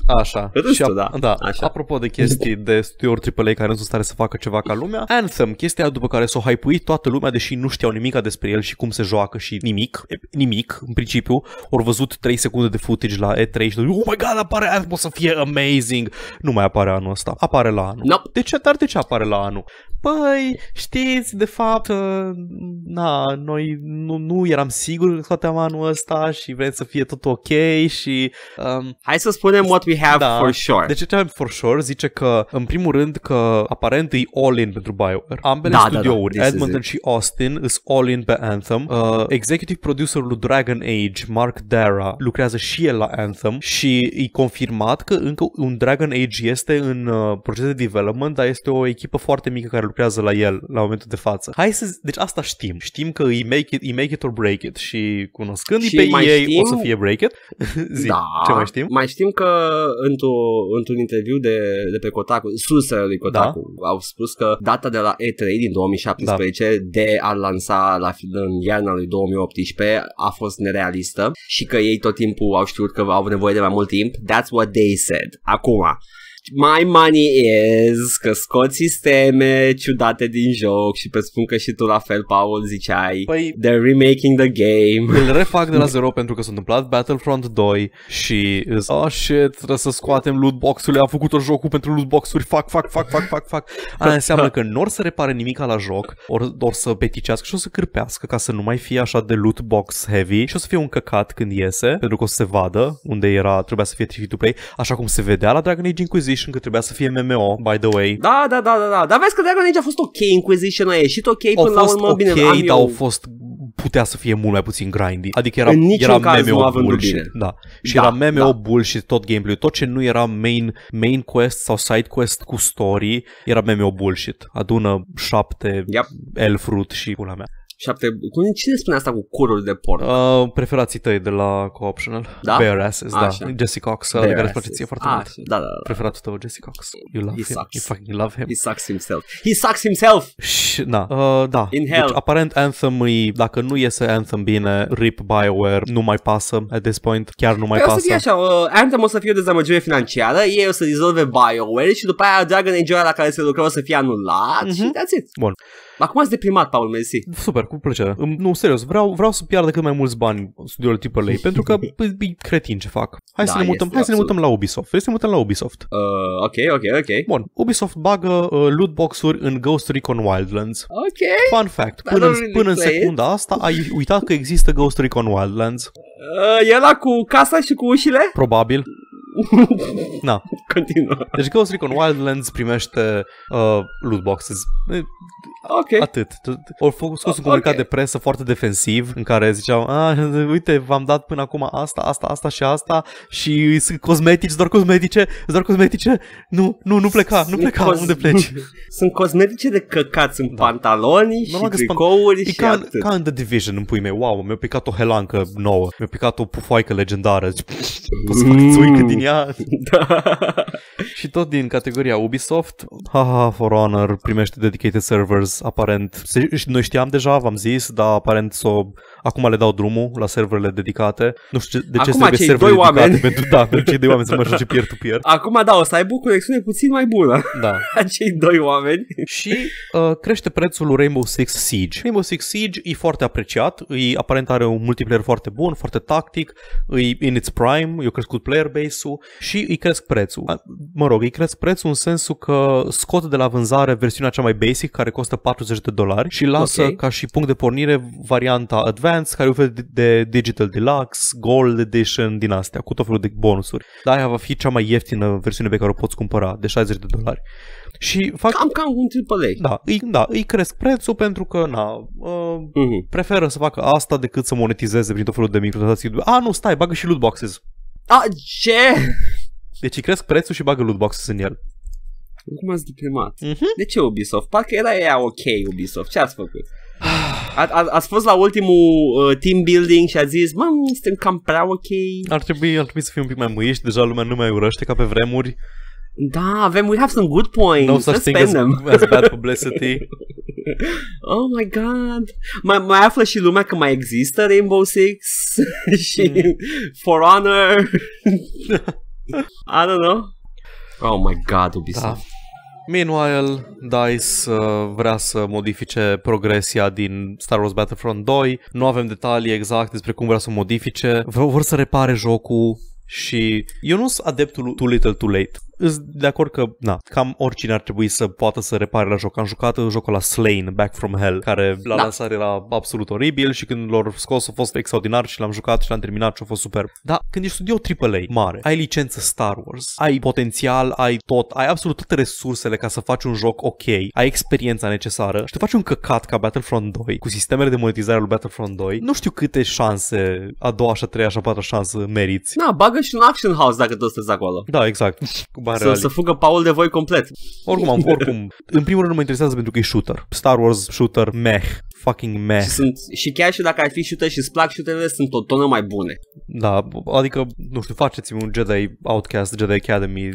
Speaker 2: Așa.
Speaker 1: Râstul,
Speaker 2: și
Speaker 1: da.
Speaker 2: da.
Speaker 1: Așa.
Speaker 2: Apropo de chestii de studiouri AAA care nu sunt stare să facă ceva ca lumea, Anthem, chestia după care s-o hypuit toată lumea, deși nu știau nimic despre el și cum se joacă și nimic, e, nimic, în principiu, au văzut 3 secunde de footage la E3 și oh my god, apare Anthem, o să fie amazing. Nu mai apare anul ăsta, apare la anul.
Speaker 1: Nope.
Speaker 2: De ce? Dar de ce apare la anul? Păi, știți, de fapt, uh, na, noi nu, nu eram siguri că scoatem anul ăsta și vrem să fie tot ok și... Um,
Speaker 1: Hai să spunem what we have
Speaker 2: da.
Speaker 1: for sure.
Speaker 2: Deci ce avem for sure zice că, în primul rând, că aparent e all-in pentru BioWare. Ambele
Speaker 1: Da, da, da,
Speaker 2: studiouri,
Speaker 1: this is
Speaker 2: Edmonton
Speaker 1: it.
Speaker 2: și Austin, îs all-in pe Anthem. Uh, executive producerul lui Dragon Age, Mark Dara, lucrează și el la Anthem și e confirmat că încă un Dragon Age este în uh, proces de development, dar este o echipă foarte mică care lucrează la el la momentul de față. Hai să, deci asta știm. Știm că e make it, e make it or break it și cunoscându-i
Speaker 1: Și
Speaker 2: pe
Speaker 1: mai
Speaker 2: ei
Speaker 1: știm-
Speaker 2: o să fie break it. (laughs) Zi,
Speaker 1: da.
Speaker 2: ce mai știm?
Speaker 1: Mai știm că într-o, într-un interviu de, de pe Kotaku, sursele lui Kotaku, da. au spus că data de la E3 din 2017 da. de a lansa la fi- în iarna lui 2018 a fost nerealistă și că ei tot timpul au știut că au nevoie de mai mult timp. That's what they said. Acum, My money is că scot sisteme ciudate din joc și pe spun că și tu la fel, Paul, ziceai
Speaker 2: Păi-
Speaker 1: They're remaking the game.
Speaker 2: Îl refac de la zero pentru că s-a întâmplat Battlefront 2 și îs, oh shit, trebuie să scoatem lootbox-urile, a făcut o jocul pentru lootbox-uri, fac, fac, fac, fac, fac, fac. Aia (laughs) înseamnă că nu or să repare nimic la joc, or, or să peticească și o să cârpească ca să nu mai fie așa de lootbox heavy și o să fie un căcat când iese, pentru că o să se vadă unde era, trebuia să fie free to play, așa cum se vedea la Dragon Age Inquisition că trebuia să fie MMO, by the way.
Speaker 1: Da, da, da, da, da. Dar vezi că Dragon Age a fost ok, Inquisition a ieșit ok
Speaker 2: Au
Speaker 1: până la
Speaker 2: fost
Speaker 1: urmă.
Speaker 2: ok,
Speaker 1: bine, am
Speaker 2: dar
Speaker 1: eu...
Speaker 2: au fost putea să fie mult mai puțin grindy. Adică era,
Speaker 1: În niciun
Speaker 2: era
Speaker 1: caz nu
Speaker 2: MMO
Speaker 1: avându
Speaker 2: bullshit.
Speaker 1: bine.
Speaker 2: Da. Și
Speaker 1: Da,
Speaker 2: era MMO
Speaker 1: da.
Speaker 2: bullshit tot gameplay Tot ce nu era main, main quest sau side quest cu story era MMO bullshit. Adună șapte
Speaker 1: Yep.
Speaker 2: elfrut și pula mea.
Speaker 1: Șapte... Cum, cine spune asta cu curul de porc?
Speaker 2: Uh, preferații tăi de la Co-Optional?
Speaker 1: Da?
Speaker 2: Bare Asses, da.
Speaker 1: Așa.
Speaker 2: Jesse Cox,
Speaker 1: Bare
Speaker 2: ăla care îți place
Speaker 1: asses.
Speaker 2: ție foarte
Speaker 1: Ah,
Speaker 2: mult.
Speaker 1: așa. Da, da, da.
Speaker 2: Preferatul tău, Jesse Cox. You love
Speaker 1: He
Speaker 2: him.
Speaker 1: sucks.
Speaker 2: You fucking love him.
Speaker 1: He sucks himself. He sucks himself!
Speaker 2: Și, da, uh, da.
Speaker 1: In hell.
Speaker 2: Deci, aparent Anthem, e, dacă nu iese Anthem bine, RIP BioWare, nu mai pasă at this point, chiar nu mai
Speaker 1: Păi o să
Speaker 2: pasă.
Speaker 1: fie așa, uh, Anthem o să fie o dezamăgire financiară, ei o să dizolve BioWare și după aia Dragon Age la care se lucra o să fie anulat
Speaker 2: Mhm.
Speaker 1: și that's it.
Speaker 2: Bun.
Speaker 1: Acum ați deprimat, Paul, mersi.
Speaker 2: Super, cu plăcere. Îmi- Nu, serios, vreau, vreau să piardă cât mai mulți bani studioul AAA, pentru că (laughs) păi, e cretin ce fac. Hai
Speaker 1: Da,
Speaker 2: să ne mutăm,
Speaker 1: este
Speaker 2: hai să ne
Speaker 1: absolut.
Speaker 2: mutăm la Ubisoft. Vrei să ne mutăm la Ubisoft.
Speaker 1: Uh, ok, ok, ok.
Speaker 2: Bun, Ubisoft bagă uh, lootbox-uri în Ghost Recon Wildlands.
Speaker 1: Ok.
Speaker 2: Fun fact,
Speaker 1: I
Speaker 2: până, în,
Speaker 1: don't really
Speaker 2: până în
Speaker 1: play it.
Speaker 2: secunda asta ai uitat că există Ghost Recon Wildlands?
Speaker 1: Uh, e la cu casa și cu ușile?
Speaker 2: Probabil. (laughs) Na,
Speaker 1: Continuă.
Speaker 2: deci Ghost Recon Wildlands primește uh, loot boxes. E,
Speaker 1: Ok.
Speaker 2: Atât. Au făcut scos un
Speaker 1: Ok.
Speaker 2: comunicat de presă foarte defensiv în care ziceau, ah, (laughs) uite, v-am dat până acum asta, asta, asta și asta și sunt cosmetici, doar cosmetice, doar cosmetice. Nu, nu, nu pleca, nu
Speaker 1: Sunt
Speaker 2: pleca,
Speaker 1: cos-
Speaker 2: unde pleci? (laughs)
Speaker 1: Sunt cosmetice de căcat, sunt
Speaker 2: Da.
Speaker 1: pantaloni și
Speaker 2: Normal că sunt
Speaker 1: tricouri
Speaker 2: E
Speaker 1: și
Speaker 2: ca, în,
Speaker 1: atât.
Speaker 2: ca în The Division în pui mei, wow, mi-a picat o helancă nouă, mi-a picat o pufoaică legendară, Zici, poți să fac
Speaker 1: Mm.
Speaker 2: țuică din ea (laughs)
Speaker 1: Da.
Speaker 2: Și tot din categoria Ubisoft, haha, For Honor primește dedicated servers, aparent, se, și noi știam deja, v-am zis, dar aparent s-o, acum le dau drumul la serverele dedicate, nu știu ce- de ce
Speaker 1: Acum
Speaker 2: trebuie
Speaker 1: cei
Speaker 2: servere
Speaker 1: doi
Speaker 2: dedicate
Speaker 1: oameni.
Speaker 2: pentru, da, pentru cei doi oameni să mă joace (laughs) peer-to-peer.
Speaker 1: Acum da, o să aibă o conexiune puțin mai bună
Speaker 2: Da. (laughs)
Speaker 1: acei doi oameni.
Speaker 2: Și uh, crește prețul lui Rainbow Six Siege. Rainbow Six Siege e foarte apreciat, e, aparent are un multiplayer foarte bun, foarte tactic, e in its prime, i-a crescut player base-ul și îi cresc prețul. A, Mă rog, îi cresc prețul în sensul că scot de la vânzare versiunea cea mai basic, care costă 40 de dolari și lasă
Speaker 1: Ok.
Speaker 2: ca și punct de pornire varianta Advanced, care oferă de, de Digital Deluxe, Gold Edition, din astea, cu tot felul de bonusuri. Dar aia va fi cea mai ieftină versiune pe care o poți cumpăra, de 60 de dolari. Și fac
Speaker 1: Cam, cam un AAA.
Speaker 2: da, îi, da, îi cresc prețul pentru că na, uh,
Speaker 1: Mhm.
Speaker 2: preferă să facă asta decât să monetizeze prin tot felul de microtransacții. A, nu, stai, bagă și loot boxes.
Speaker 1: A, ce?
Speaker 2: Deci îi cresc prețul și bagă loot boxes în el.
Speaker 1: Cum ați deprimat?
Speaker 2: Mhm.
Speaker 1: De ce Ubisoft? Parcă era ea ok Ubisoft. Ce ați făcut? A, a, ați fost la ultimul uh, team building și a zis, mă, suntem cam prea ok.
Speaker 2: Ar trebui, ar trebui să fim un pic mai muiști, deja lumea nu mai urăște ca pe vremuri.
Speaker 1: Da, avem, we have some good points.
Speaker 2: No such
Speaker 1: Let's
Speaker 2: thing as,
Speaker 1: spend them. (laughs)
Speaker 2: as bad publicity. (laughs)
Speaker 1: Oh my god. Mai, mai află și lumea că mai există Rainbow Six (laughs) și For Honor. I don't know. Oh my god, Ubisoft.
Speaker 2: Da. Meanwhile, DICE uh, vrea să modifice progresia din Star Wars Battlefront 2. Nu avem detalii exact despre cum vrea să o modifice. Vor, vor să repare jocul și eu nu sunt adeptul Too Little Too Late. Îs de acord că, na, cam oricine ar trebui să poată să repare la joc. Am jucat jocul la Slain, Back from Hell, care la
Speaker 1: Da.
Speaker 2: lansare era absolut oribil și când l-au scos a fost extraordinar și l-am jucat și l-am terminat și a fost super. Da, când ești studio AAA mare, ai licență Star Wars, ai potențial, ai tot, ai absolut toate resursele ca să faci un joc ok, ai experiența necesară și te faci un căcat ca Battlefront 2 cu sistemele de monetizare al Battlefront 2, nu știu câte șanse, a doua, și a treia, și a patra șansă meriți.
Speaker 1: Na, bagă și un action house dacă tot sunteți acolo.
Speaker 2: Da, exact. Cu (laughs) bani
Speaker 1: Să,
Speaker 2: reali.
Speaker 1: să fugă Paul de voi complet.
Speaker 2: Oricum, am, oricum, în primul rând mă interesează pentru că e shooter. Star Wars shooter, meh, fucking meh.
Speaker 1: Și, sunt, și chiar și dacă ar fi shooter și îți plac shooterele, sunt o tonă mai bune.
Speaker 2: Da, adică, nu știu, faceți-mi un Jedi Outcast, Jedi Academy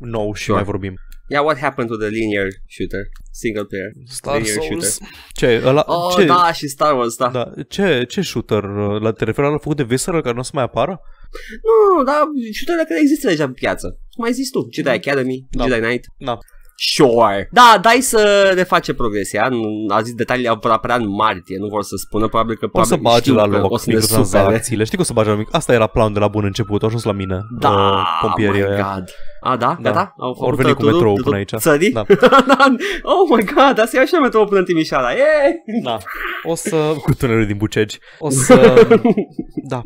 Speaker 2: nou și
Speaker 1: Sure.
Speaker 2: mai vorbim.
Speaker 1: Yeah, what happened to the linear shooter? Single player.
Speaker 2: Star
Speaker 1: linear
Speaker 2: Souls. Ce? Ăla,
Speaker 1: Oh,
Speaker 2: ce?
Speaker 1: da, și Star Wars, da.
Speaker 2: Da, ce, ce shooter? uh, La, te referi la făcut de Visceral care nu o să mai apară?
Speaker 1: Nu, nu, dar shooterele care există deja pe piață. Cum ai zis tu, Jedi Academy,
Speaker 2: Da.
Speaker 1: Jedi Knight.
Speaker 2: Da.
Speaker 1: Sure. Da, dai să ne face progresia. Nu- A zis detaliile au apărea în martie, nu vor să spună, probabil că
Speaker 2: O să
Speaker 1: probabil
Speaker 2: bage
Speaker 1: știu
Speaker 2: la
Speaker 1: că
Speaker 2: loc
Speaker 1: o să ne supere.
Speaker 2: microtransacțiile. Știi că o să bage la mic. Asta era planul de la bun început, au ajuns la mine.
Speaker 1: Da,
Speaker 2: uh, pompierii
Speaker 1: oh my
Speaker 2: ăia.
Speaker 1: god. A, da?
Speaker 2: Da.
Speaker 1: Gata? Au,
Speaker 2: Au
Speaker 1: făcut
Speaker 2: venit cu
Speaker 1: turul
Speaker 2: metrou
Speaker 1: de
Speaker 2: până
Speaker 1: tot
Speaker 2: aici.
Speaker 1: Țării? (laughs)
Speaker 2: Da.
Speaker 1: oh my god, asta e așa metrou până în Timișoara. Yay!
Speaker 2: Da. O să... (laughs) Cu tunelul din Bucegi. O (laughs) să... Da.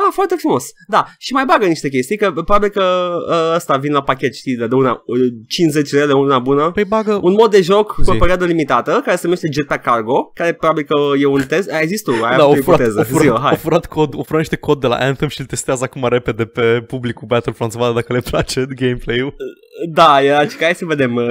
Speaker 1: Ah, foarte frumos. Da, și mai bagă niște chestii, că probabil că uh, ăsta vin la pachet, știi, de una, uh, 50 lei de una bună.
Speaker 2: Păi bagă...
Speaker 1: Un mod de joc cu o
Speaker 2: Zi.
Speaker 1: perioadă limitată, care se numește Jetpack Cargo, care probabil că e un test. Ai zis tu, ai
Speaker 2: Da,
Speaker 1: avut
Speaker 2: au
Speaker 1: o
Speaker 2: furat,
Speaker 1: ipoteză.
Speaker 2: au,
Speaker 1: Zi-o,
Speaker 2: furat, au,
Speaker 1: hai.
Speaker 2: furat cod, au furat niște cod de la Anthem și îl testează acum repede pe publicul Battlefront să vadă dacă le place gameplay-ul.
Speaker 1: Da, era și hai să vedem. uh,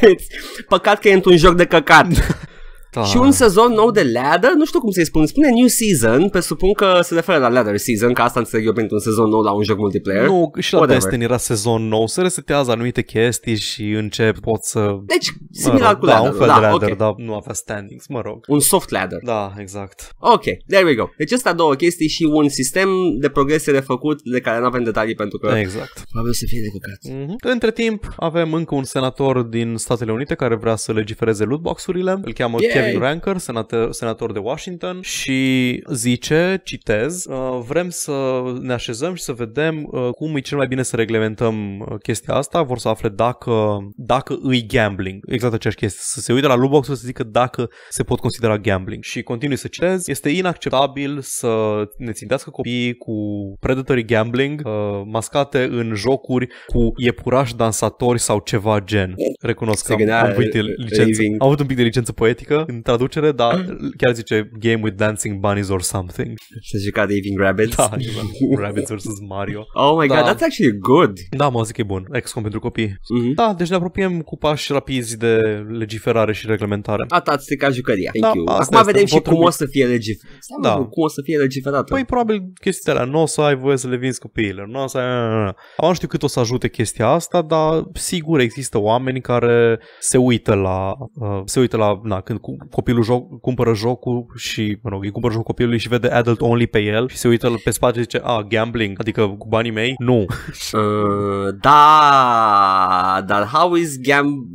Speaker 1: (laughs) Păcat că e într-un joc de căcat. (laughs)
Speaker 2: Da.
Speaker 1: Și un sezon nou de ladder, nu știu cum să-i spun, spune new season, presupun că se referă la ladder season, că asta înțeleg eu pentru un sezon nou la un joc multiplayer.
Speaker 2: Nu, și la
Speaker 1: Whatever.
Speaker 2: Destiny era sezon nou, se resetează anumite chestii și încep pot să...
Speaker 1: Deci,
Speaker 2: Mă
Speaker 1: similar
Speaker 2: rog,
Speaker 1: cu
Speaker 2: da,
Speaker 1: ladder.
Speaker 2: un fel
Speaker 1: da,
Speaker 2: de ladder,
Speaker 1: ok.
Speaker 2: dar nu avea standings, mă rog.
Speaker 1: Un soft ladder.
Speaker 2: Da, exact.
Speaker 1: Ok, there we go. Deci astea două chestii și un sistem de progresie refăcut de care nu avem detalii pentru că
Speaker 2: Exact.
Speaker 1: probabil să fie de căcat.
Speaker 2: Mhm. Între timp, avem încă un senator din Statele Unite care vrea să legifereze lootbox-urile. Îl cheamă
Speaker 1: Yay!
Speaker 2: Kevin Ranker, senator, senator de Washington și zice, citez, uh, vrem să ne așezăm și să vedem uh, cum e cel mai bine să reglementăm uh, chestia asta. Vor să afle dacă, dacă îi gambling. Exact aceeași chestie. Să se uite la lootbox să zică dacă se pot considera gambling. Și continui să citez. Este inacceptabil să ne țintească copiii cu predatory gambling uh, mascate în jocuri cu iepurași dansatori sau ceva gen. Recunosc că
Speaker 1: Se
Speaker 2: am,
Speaker 1: gândea
Speaker 2: am, un pic de licență,
Speaker 1: raving.
Speaker 2: am avut un pic de licență poetică în traducere, dar chiar zice game with dancing bunnies or something.
Speaker 1: Să juca Raving Rabbits.
Speaker 2: Da, exact. Rabbids vs. Mario.
Speaker 1: Oh my
Speaker 2: Da.
Speaker 1: god, that's actually good.
Speaker 2: Da, mă zic că e bun. XCOM pentru copii.
Speaker 1: Mm-hmm.
Speaker 2: Da, deci ne apropiem cu pași rapizi de legiferare și reglementare.
Speaker 1: Asta ați stricat jucăria. Thank
Speaker 2: Da,
Speaker 1: you.
Speaker 2: asta
Speaker 1: Acum
Speaker 2: este.
Speaker 1: vedem și
Speaker 2: Vor
Speaker 1: cum
Speaker 2: trebui-
Speaker 1: o să fie legiferată.
Speaker 2: Da.
Speaker 1: Cum o să fie legiferată.
Speaker 2: Păi probabil chestiile alea, nu o să ai voie să le vinzi copiilor, nu o să ai... Acum nu știu cât o să ajute chestia asta, dar sigur există oameni care se uită la, uh, se uită la, na, când cu- copilul joc, cumpără jocul și, mă rog, îi cumpără jocul copilului și vede adult only pe el și se uită pe spate și zice, a, gambling, adică cu banii mei? Nu. (laughs)
Speaker 1: Uh, da, dar how is gam...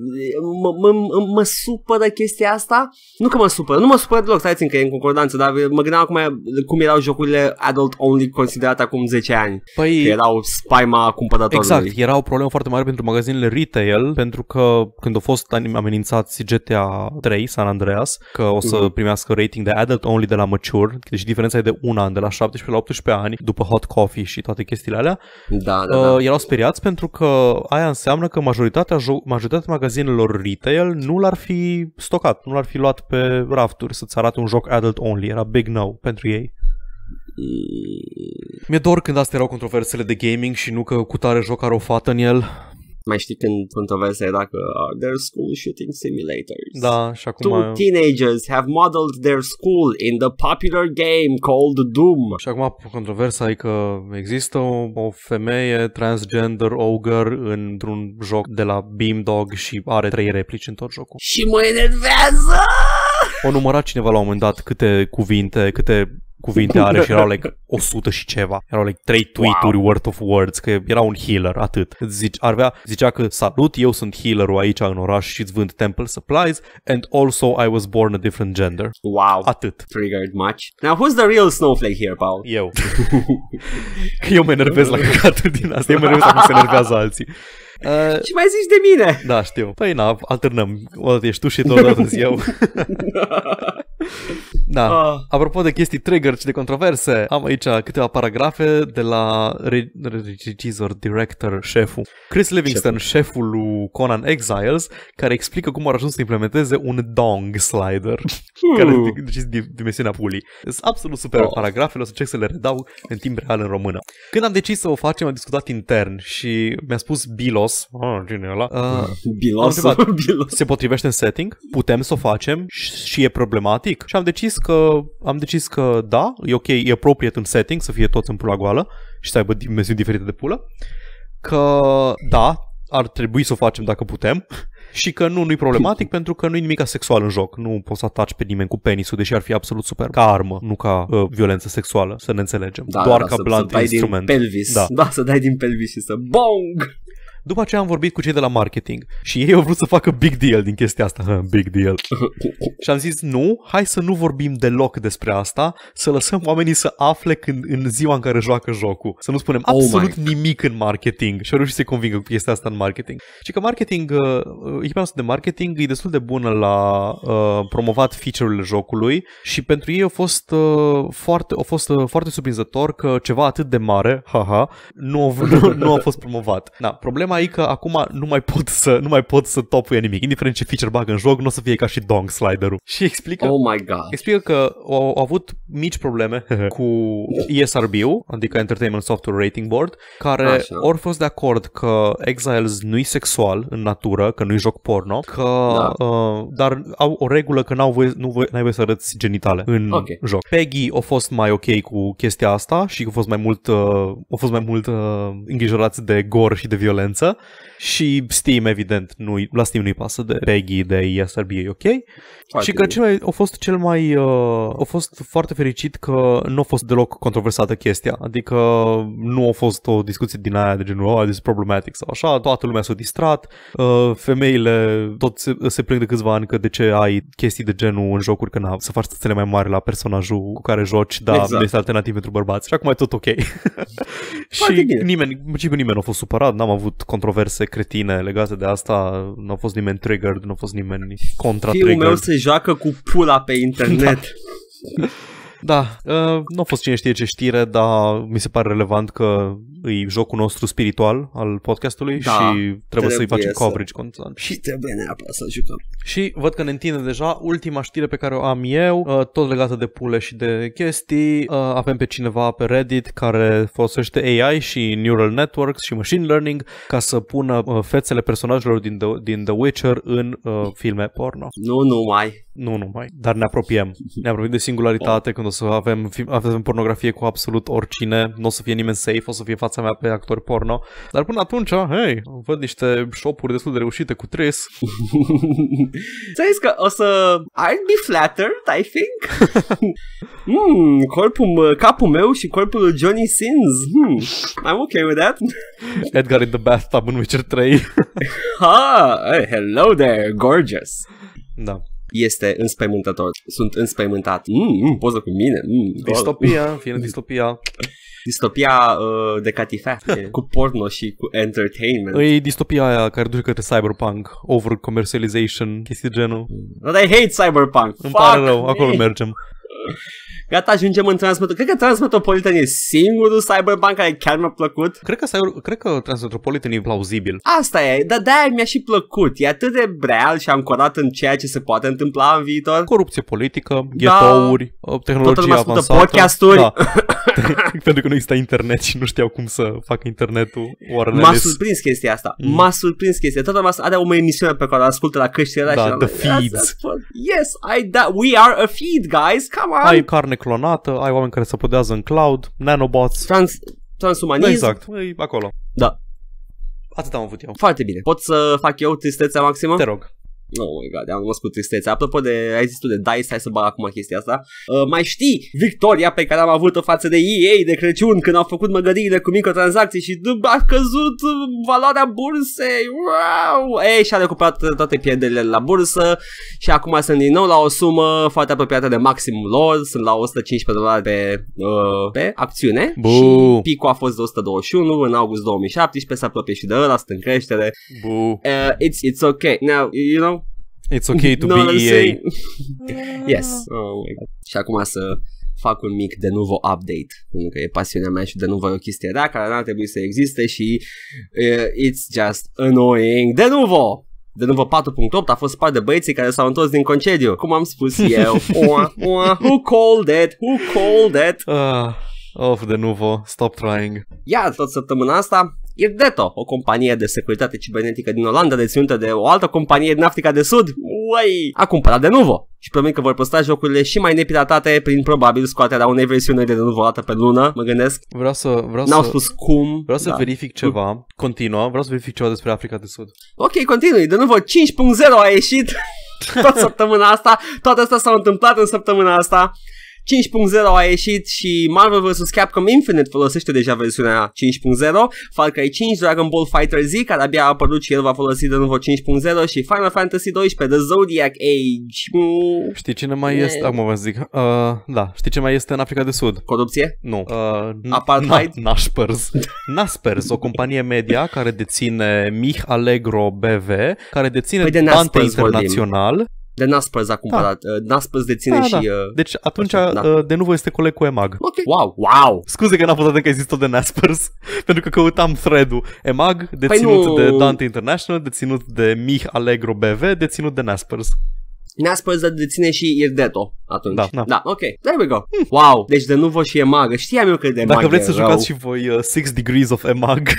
Speaker 1: Mă, mă, mă, mă supără chestia asta? Nu că mă supără, nu mă supără deloc, stai țin că e în concordanță, dar mă gândeam acum cum erau jocurile adult only considerate acum 10 ani. Că
Speaker 2: Păi,
Speaker 1: erau spaima cumpărătorului.
Speaker 2: Exact, era o problemă foarte mare pentru magazinele retail, pentru că când au fost anim- amenințați GTA 3, San Andreas, că o să
Speaker 1: Mhm.
Speaker 2: primească rating de adult only de la mature, deci diferența e de un an, de la 17 la 18 ani, după hot coffee și toate chestiile alea,
Speaker 1: Da, da, da.
Speaker 2: uh, erau speriați pentru că aia înseamnă că majoritatea, jo- majoritatea magazinelor retail nu l-ar fi stocat, nu l-ar fi luat pe rafturi să-ți arate un joc adult only, era big no pentru ei. Mi-e dor când astea erau controversele de gaming și nu că cu tare joc are o fată în el.
Speaker 1: Mai știi când controversa era că uh, their school shooting simulators.
Speaker 2: Da, și acum...
Speaker 1: Two teenagers have modeled their school in the popular game called Doom.
Speaker 2: Și acum controversa e că există o, o femeie transgender ogre într-un joc de la Beamdog și are trei replici în tot jocul.
Speaker 1: Și mă enervează!
Speaker 2: O numărat cineva la un moment dat câte cuvinte, câte cuvinte are și erau like 100 și ceva. Erau like 3 tweet-uri
Speaker 1: Wow.
Speaker 2: worth of words, că era un healer, atât. Zici, ar avea, zicea că salut, eu sunt healerul aici în oraș și îți vând temple supplies and also I was born a different gender.
Speaker 1: Wow.
Speaker 2: Atât.
Speaker 1: Triggered much. Now, who's the real snowflake here, Paul?
Speaker 2: Eu. (laughs) că eu mă enervez la căcatul din asta. Eu mă enervez la cum se enervează alții. (laughs) Uh,
Speaker 1: Ce mai zici de mine?
Speaker 2: da, știu. Păi na, alternăm. O dată ești tu și o dată zi eu. Da.
Speaker 1: Ah.
Speaker 2: Apropo de chestii trigger și de controverse, am aici câteva paragrafe de la re- regizor, director, șeful. Chris Livingston, șeful lui Conan Exiles, care explică cum au ajuns să implementeze un dong slider, care
Speaker 1: Hmm.
Speaker 2: deci di- dimensiunea pulii. Sunt absolut super
Speaker 1: Oh.
Speaker 2: paragrafele, o să încerc să le redau în timp real în română. Când am decis să o facem, am discutat intern și mi-a spus Bilos, oh, cine e ăla? Uh,
Speaker 1: Bilosul,
Speaker 2: Am (laughs)
Speaker 1: bilos.
Speaker 2: se potrivește în setting, putem să o facem și și e problematic. Și am decis că am decis că da, e ok, e appropriate în setting să fie toți în pula goală și să aibă dimensiuni diferite de pulă. Că da, ar trebui să o facem dacă putem. (laughs) Și că nu, nu-i problematic pentru că nu-i nimic sexual în joc. Nu poți să ataci pe nimeni cu penisul, deși ar fi absolut super. Ca armă, nu ca uh, violență sexuală, să ne înțelegem.
Speaker 1: Da,
Speaker 2: Doar
Speaker 1: da,
Speaker 2: ca
Speaker 1: să,
Speaker 2: blunt
Speaker 1: să dai
Speaker 2: instrument.
Speaker 1: din pelvis.
Speaker 2: Da.
Speaker 1: da, să dai din pelvis și să bong!
Speaker 2: După aceea am vorbit cu cei de la marketing și ei au vrut să facă big deal din chestia asta. (laughs) big deal. (laughs) și am zis nu, hai să nu vorbim deloc despre asta, să lăsăm oamenii să afle când, în ziua în care joacă jocul. Să nu spunem
Speaker 1: Oh
Speaker 2: absolut
Speaker 1: my
Speaker 2: nimic în marketing. Și au reușit să-i convingă cu chestia asta în marketing. Și că marketing, uh, echipa noastră de marketing e destul de bună la uh, promovat feature-urile jocului și pentru ei a fost, uh, foarte, a fost uh, foarte surprinzător că ceva atât de mare, haha, nu a, nu, (laughs) nu a fost promovat. Da, problema e că acum nu mai pot să, nu mai pot să topuie nimic. Indiferent ce feature bag în joc, nu o să fie ca și dong slider-ul. Și explică
Speaker 1: Oh my god.
Speaker 2: Explică că au, au avut mici probleme (laughs) cu ESRB-ul, adică Entertainment Software Rating Board, care
Speaker 1: Așa.
Speaker 2: ori fost de acord că Exiles nu-i sexual în natură, că nu-i joc porno, că,
Speaker 1: Da.
Speaker 2: uh, dar au o regulă că n-au voie, nu voie, n-ai voie să arăți genitale în
Speaker 1: Ok.
Speaker 2: joc. Peggy a fost mai ok cu chestia asta și a fost mai mult, uh, a fost mai mult uh, îngrijorați de gore și de violență și Steam, evident, nu la Steam nu-i pasă de Peggy, de ESRB, e ok.
Speaker 1: Foarte
Speaker 2: Și că
Speaker 1: bine.
Speaker 2: cel mai, a fost cel mai uh, a fost foarte fericit că nu a fost deloc controversată chestia. Adică nu a fost o discuție din aia de genul oh, this is problematic sau așa, toată lumea s-a distrat, uh, femeile tot se, se plâng de câțiva ani că de ce ai chestii de genul în jocuri că na, să faci stățele mai mari la personajul cu care joci, dar
Speaker 1: Exact.
Speaker 2: nu este alternativ pentru bărbați. Și acum e tot ok. (laughs)
Speaker 1: Foarte
Speaker 2: și
Speaker 1: bine.
Speaker 2: nimeni, în principiu nimeni nu a fost supărat, n-am avut controverse cretine legate de asta, nu a fost nimeni triggered, nu a fost nimeni contra
Speaker 1: Fiul meu
Speaker 2: triggered.
Speaker 1: se joacă cu pula pe internet.
Speaker 2: Da, (laughs) uh, nu a fost cine știe ce știre, dar mi se pare relevant că e jocul nostru spiritual al podcastului
Speaker 1: Da,
Speaker 2: și trebuie,
Speaker 1: trebuie
Speaker 2: să-i facem
Speaker 1: să-
Speaker 2: coverage constant.
Speaker 1: și trebuie neapărat să jucăm.
Speaker 2: Și văd că ne întinde deja ultima știre pe care o am eu, uh, tot legată de pule și de chestii. Uh, avem pe cineva pe Reddit care folosește AI și neural networks și machine learning ca să pună uh, fețele personajelor din The, din The Witcher în uh, filme porno.
Speaker 1: Nu numai.
Speaker 2: Nu numai, dar ne apropiem. Ne apropiem de singularitate când o să avem, fi- avem pornografie cu absolut oricine. Nu o să fie nimeni safe, o să fie fața mea pe actori porno. Dar până atunci, hei, văd niște shop-uri destul de reușite cu Tris. (laughs)
Speaker 1: Ți-ai zis că o să... I'd be flattered, I think. (laughs) Hmm, corpul, capul meu și corpul lui Johnny Sins. Hmm, I'm okay with that. (laughs)
Speaker 2: Edgar in the bathtub în Witcher 3.
Speaker 1: Ha, hey, hello there, gorgeous.
Speaker 2: da.
Speaker 1: Este înspăimântător. Sunt înspăimântat. Mm, mm, poză cu mine. Mm,
Speaker 2: Distopia, fie (laughs) distopia.
Speaker 1: Distopia uh, de catifea. (laughs) e, cu porno și cu entertainment.
Speaker 2: E distopia aia care duce către cyberpunk, over commercialization, chestii de genul.
Speaker 1: But I hate cyberpunk.
Speaker 2: Îmi
Speaker 1: Fuck
Speaker 2: pare rău,
Speaker 1: me.
Speaker 2: acolo mergem. (laughs)
Speaker 1: Gata, ajungem în Transmetropolitan. Cred că Transmetropolitan e singurul cyberpunk care chiar mi-a plăcut.
Speaker 2: Cred că, cyber- cred că Transmetropolitan e plauzibil.
Speaker 1: Asta e, dar de-aia mi-a și plăcut. E atât de real și ancorat în ceea ce se poate întâmpla în viitor.
Speaker 2: Corupție politică,
Speaker 1: Da.
Speaker 2: ghetouri, tehnologie
Speaker 1: Toată lumea ascultă
Speaker 2: avansată.
Speaker 1: podcasturi.
Speaker 2: Da. (laughs) Pentru că nu exista internet și nu știau cum să facă internetul
Speaker 1: M-a
Speaker 2: wireless.
Speaker 1: surprins chestia asta.
Speaker 2: Mm.
Speaker 1: M-a surprins chestia. Toată lumea are o emisiune pe care o ascultă la căștile alea
Speaker 2: Da,
Speaker 1: și eram
Speaker 2: the
Speaker 1: like, "That's-
Speaker 2: feeds."
Speaker 1: that's fun." Yes, I da, we are a feed, guys. Come on.
Speaker 2: Ai carne clonată, ai oameni care se uploadează în cloud, nanobots.
Speaker 1: Trans, transumanism.
Speaker 2: Exact, e acolo.
Speaker 1: Da.
Speaker 2: Atât am avut eu.
Speaker 1: Foarte bine. Pot să fac eu tristețea maximă?
Speaker 2: Te rog.
Speaker 1: Oh my god, am rămas cu tristețe. Apropo de, ai zis tu de DICE, hai să bag acum chestia asta. Uh, mai știi victoria pe care am avut-o față de EA de Crăciun când au făcut măgăriile cu microtransacții și d- a căzut uh, valoarea bursei. Wow! Ei, și-a recuperat toate pierderile la bursă și acum sunt din nou la o sumă foarte apropiată de maximul lor. Sunt la 115 dolari pe, uh, pe acțiune
Speaker 2: Bu.
Speaker 1: și picul a fost de 121 în august 2017, se apropie și de ăla, sunt în creștere.
Speaker 2: Bu.
Speaker 1: Uh, it's, it's okay. Now, you know,
Speaker 2: It's okay to
Speaker 1: No,
Speaker 2: be
Speaker 1: I'm
Speaker 2: EA.
Speaker 1: saying- (laughs) yes. Oh my God. Și acum să fac un mic de nuvo update pentru că e pasiunea mea și de nuvo e o chestie rea care n-ar trebui să existe și uh, it's just annoying. De nuvo! De nuvo 4.8 a fost spart de băieții care s-au întors din concediu. Cum am spus (laughs) eu. Ua, ua, who called it? Who called it?
Speaker 2: Ah, of de nuvo, stop trying.
Speaker 1: Iar tot săptămâna asta, Irdeto, o companie de securitate cibernetică din Olanda deținută de o altă companie din Africa de Sud, uai, a cumpărat de nuvo și promit că vor păstra jocurile și mai nepiratate prin probabil scoaterea unei versiuni de nuvo o dată pe lună, mă gândesc.
Speaker 2: Vreau să, vreau
Speaker 1: N-au
Speaker 2: să,
Speaker 1: spus cum.
Speaker 2: vreau să
Speaker 1: da.
Speaker 2: verific ceva. Continuă, vreau să verific ceva despre Africa de Sud.
Speaker 1: Ok, continui. De nuvo 5.0 a ieșit (laughs) tot săptămâna asta. Toate astea s-au întâmplat în săptămâna asta. 5.0 a ieșit și Marvel vs. Capcom Infinite folosește deja versiunea 5.0, Far Cry 5, Dragon Ball Fighter Z, care abia a apărut și el va folosi de nuvo 5.0 și Final Fantasy 12, The Zodiac Age. Mm,
Speaker 2: Știi cine mai
Speaker 1: E-
Speaker 2: este? Acum vă zic. Uh, da, știi ce mai este în Africa de Sud?
Speaker 1: corupție?
Speaker 2: Nu. Uh, n-
Speaker 1: Apartheid?
Speaker 2: Na- Naspers. (laughs) Naspers, o companie media care deține Mich Allegro BV, care deține
Speaker 1: Păi de
Speaker 2: Dante
Speaker 1: Naspers vorbim.
Speaker 2: Internațional.
Speaker 1: De Naspers a cumpărat. Uh, Naspers deține
Speaker 2: Da,
Speaker 1: și...
Speaker 2: da.
Speaker 1: Uh...
Speaker 2: Deci atunci
Speaker 1: Așa, da.
Speaker 2: uh, de nu este coleg cu EMAG.
Speaker 1: Ok. Wow, wow!
Speaker 2: Scuze că n-am fost atent că ai zis tot de Naspers, (laughs) pentru că căutam thread-ul. EMAG, deținut
Speaker 1: nu-
Speaker 2: de Dante International, deținut de Mich Allegro BV, deținut de Naspers.
Speaker 1: Naspers deține și Irdeto atunci.
Speaker 2: Da, da.
Speaker 1: da ok. There we go. Wow, deci de nuvo și e magă. Știam eu că de
Speaker 2: Dacă
Speaker 1: magă
Speaker 2: vreți să
Speaker 1: e rău.
Speaker 2: jucați și voi uh, Six Degrees of EMAG, (laughs)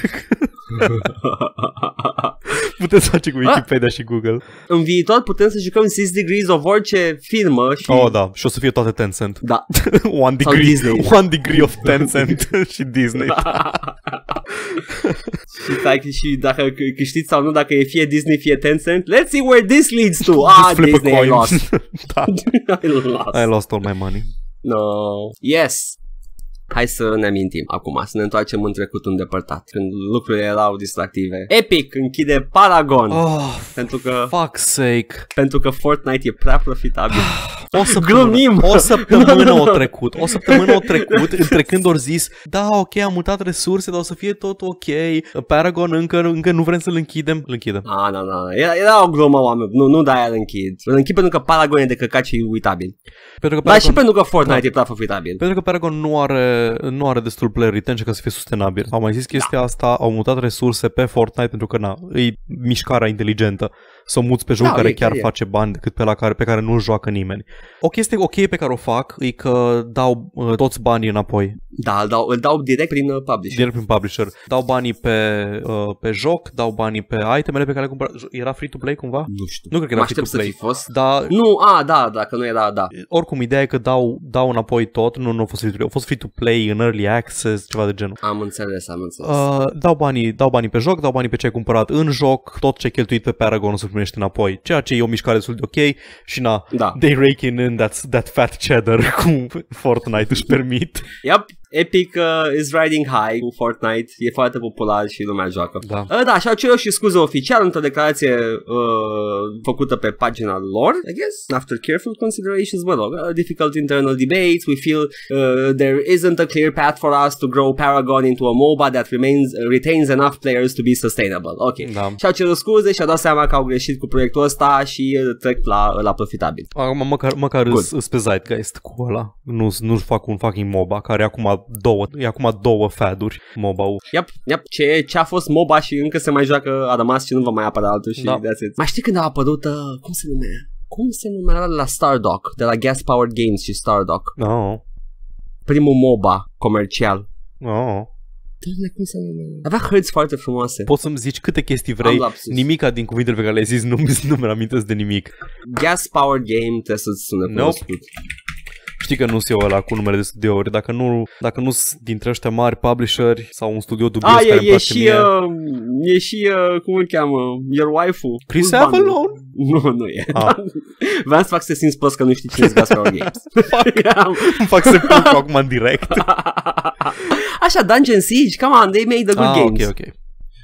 Speaker 2: puteți face cu Wikipedia și Google.
Speaker 1: În viitor putem să jucăm 6 Degrees of orice filmă și...
Speaker 2: Oh, da, și o să fie toate Tencent.
Speaker 1: Da. (laughs)
Speaker 2: one
Speaker 1: Sau
Speaker 2: degree,
Speaker 1: Disney. (laughs)
Speaker 2: one degree of Tencent (laughs) și Disney.
Speaker 1: și, dacă, și dacă c- câștiți sau nu, dacă e fie Disney, fie Tencent, let's see where this leads to. Ah,
Speaker 2: Just flip a
Speaker 1: Disney, I
Speaker 2: coin.
Speaker 1: lost.
Speaker 2: da,
Speaker 1: I lost.
Speaker 2: I lost all my money.
Speaker 1: No. Yes. Hai să ne amintim acum, să ne întoarcem în trecutul îndepărtat, când lucrurile erau distractive. Epic închide Paragon,
Speaker 2: Oh,
Speaker 1: pentru că
Speaker 2: fuck's sake.
Speaker 1: pentru că Fortnite e prea profitabil.
Speaker 2: O săptămână,
Speaker 1: Glumim.
Speaker 2: o săptămână (laughs)
Speaker 1: Nu, nu, nu.
Speaker 2: o trecut, o săptămână o trecut, între când ori zis, da, ok, am mutat resurse, dar o să fie tot ok, Paragon încă, încă nu vrem să-l închidem, îl închidem.
Speaker 1: Ah, nu, nu, era, era o glumă, oameni, nu, nu de-aia îl închid. Îl închid pentru că Paragon e de căcat și e uitabil.
Speaker 2: Pentru că
Speaker 1: Dar și
Speaker 2: Paragon,
Speaker 1: pentru că Fortnite e prea profitabil.
Speaker 2: pentru că Paragon nu are, nu are destul player retention ca să fie sustenabil. Au mai zis chestia asta, au mutat resurse pe Fortnite pentru că na, e mișcarea inteligentă să o muți pe joc
Speaker 1: Da,
Speaker 2: care
Speaker 1: e,
Speaker 2: chiar
Speaker 1: e.
Speaker 2: face bani decât pe la care, pe care nu joacă nimeni. O chestie ok pe care o fac e că dau uh, toți banii înapoi.
Speaker 1: Da, îl dau, îl dau direct prin uh, publisher.
Speaker 2: Direct prin publisher. Dau banii pe, uh, pe joc, dau banii pe itemele pe care le cumpăr. Era free-to-play cumva?
Speaker 1: Nu știu.
Speaker 2: Nu cred că
Speaker 1: mă
Speaker 2: era
Speaker 1: aștept să fi
Speaker 2: free-to-play.
Speaker 1: fost.
Speaker 2: Dar
Speaker 1: Nu, a, da, dacă nu era, da.
Speaker 2: oricum, ideea e că dau, dau înapoi tot. Nu, nu a fost free-to-play. A fost free-to-play în early access, ceva de genul.
Speaker 1: Am înțeles, am înțeles.
Speaker 2: Uh, dau, banii, dau banii pe joc, dau banii pe ce ai cumpărat în joc, tot ce ai cheltuit pe Paragon o să primești înapoi. Ceea ce e o mișcare destul de ok și na,
Speaker 1: Da.
Speaker 2: they rake in that, that fat cheddar (laughs) cum Fortnite își permit.
Speaker 1: Yep, Epic uh, is riding high cu Fortnite, e foarte popular și lumea joacă.
Speaker 2: Da.
Speaker 1: Uh, da, și au cerut și scuze oficial într-o declarație uh, făcută pe pagina lor, I guess, after careful considerations, mă rog, uh, difficult internal debates, we feel uh, there isn't a clear path for us to grow Paragon into a MOBA that remains uh, retains enough players to be sustainable. Ok.
Speaker 2: Da.
Speaker 1: Și-au cerut scuze și-au dat seama că au greșit cu proiectul ăsta și uh, trec la, la profitabil.
Speaker 2: Acum măcar, măcar
Speaker 1: Good.
Speaker 2: îs, îs pe Zeitgeist cu ăla. Nu, nu fac un fucking MOBA care e acum două, e acum două faduri MOBA-ul.
Speaker 1: Yep, yep. Ce, ce a fost MOBA și încă se mai joacă a rămas și nu va mai apărea altul și
Speaker 2: Da.
Speaker 1: da. that's it. Mai știi când a apărut, uh, cum se numea? Cum se numea de la Stardock, de la Gas Powered Games și Stardock?
Speaker 2: Oh,
Speaker 1: Primul MOBA comercial.
Speaker 2: oh.
Speaker 1: Doamne, cum se numea? Avea hărți foarte frumoase.
Speaker 2: Poți să-mi zici câte chestii
Speaker 1: Am
Speaker 2: vrei,
Speaker 1: lapsus.
Speaker 2: nimica din cuvintele pe care le-ai zis nu, nu mi amintesc de nimic.
Speaker 1: Gas Powered Game trebuie să-ți sune
Speaker 2: Nope.
Speaker 1: Cunoscut.
Speaker 2: Știi că nu sunt eu ăla cu numele de studiouri, dacă nu, dacă nu sunt dintre ăștia mari publisheri sau un studio dubios
Speaker 1: Ah,
Speaker 2: care
Speaker 1: e,
Speaker 2: îmi
Speaker 1: e
Speaker 2: place
Speaker 1: și,
Speaker 2: mie.
Speaker 1: uh, e și, uh, cum îl cheamă, Your Waifu.
Speaker 2: Chris
Speaker 1: Who's Bundle?
Speaker 2: Avalon? (laughs)
Speaker 1: Nu, nu e.
Speaker 2: Ah. (laughs)
Speaker 1: Vreau să fac să te simți prost că nu știi cine e Gasper Games. (laughs)
Speaker 2: Îmi fac să pun acum în direct.
Speaker 1: Așa, Dungeon Siege, come on, they made the good
Speaker 2: ah,
Speaker 1: games.
Speaker 2: ok, ok.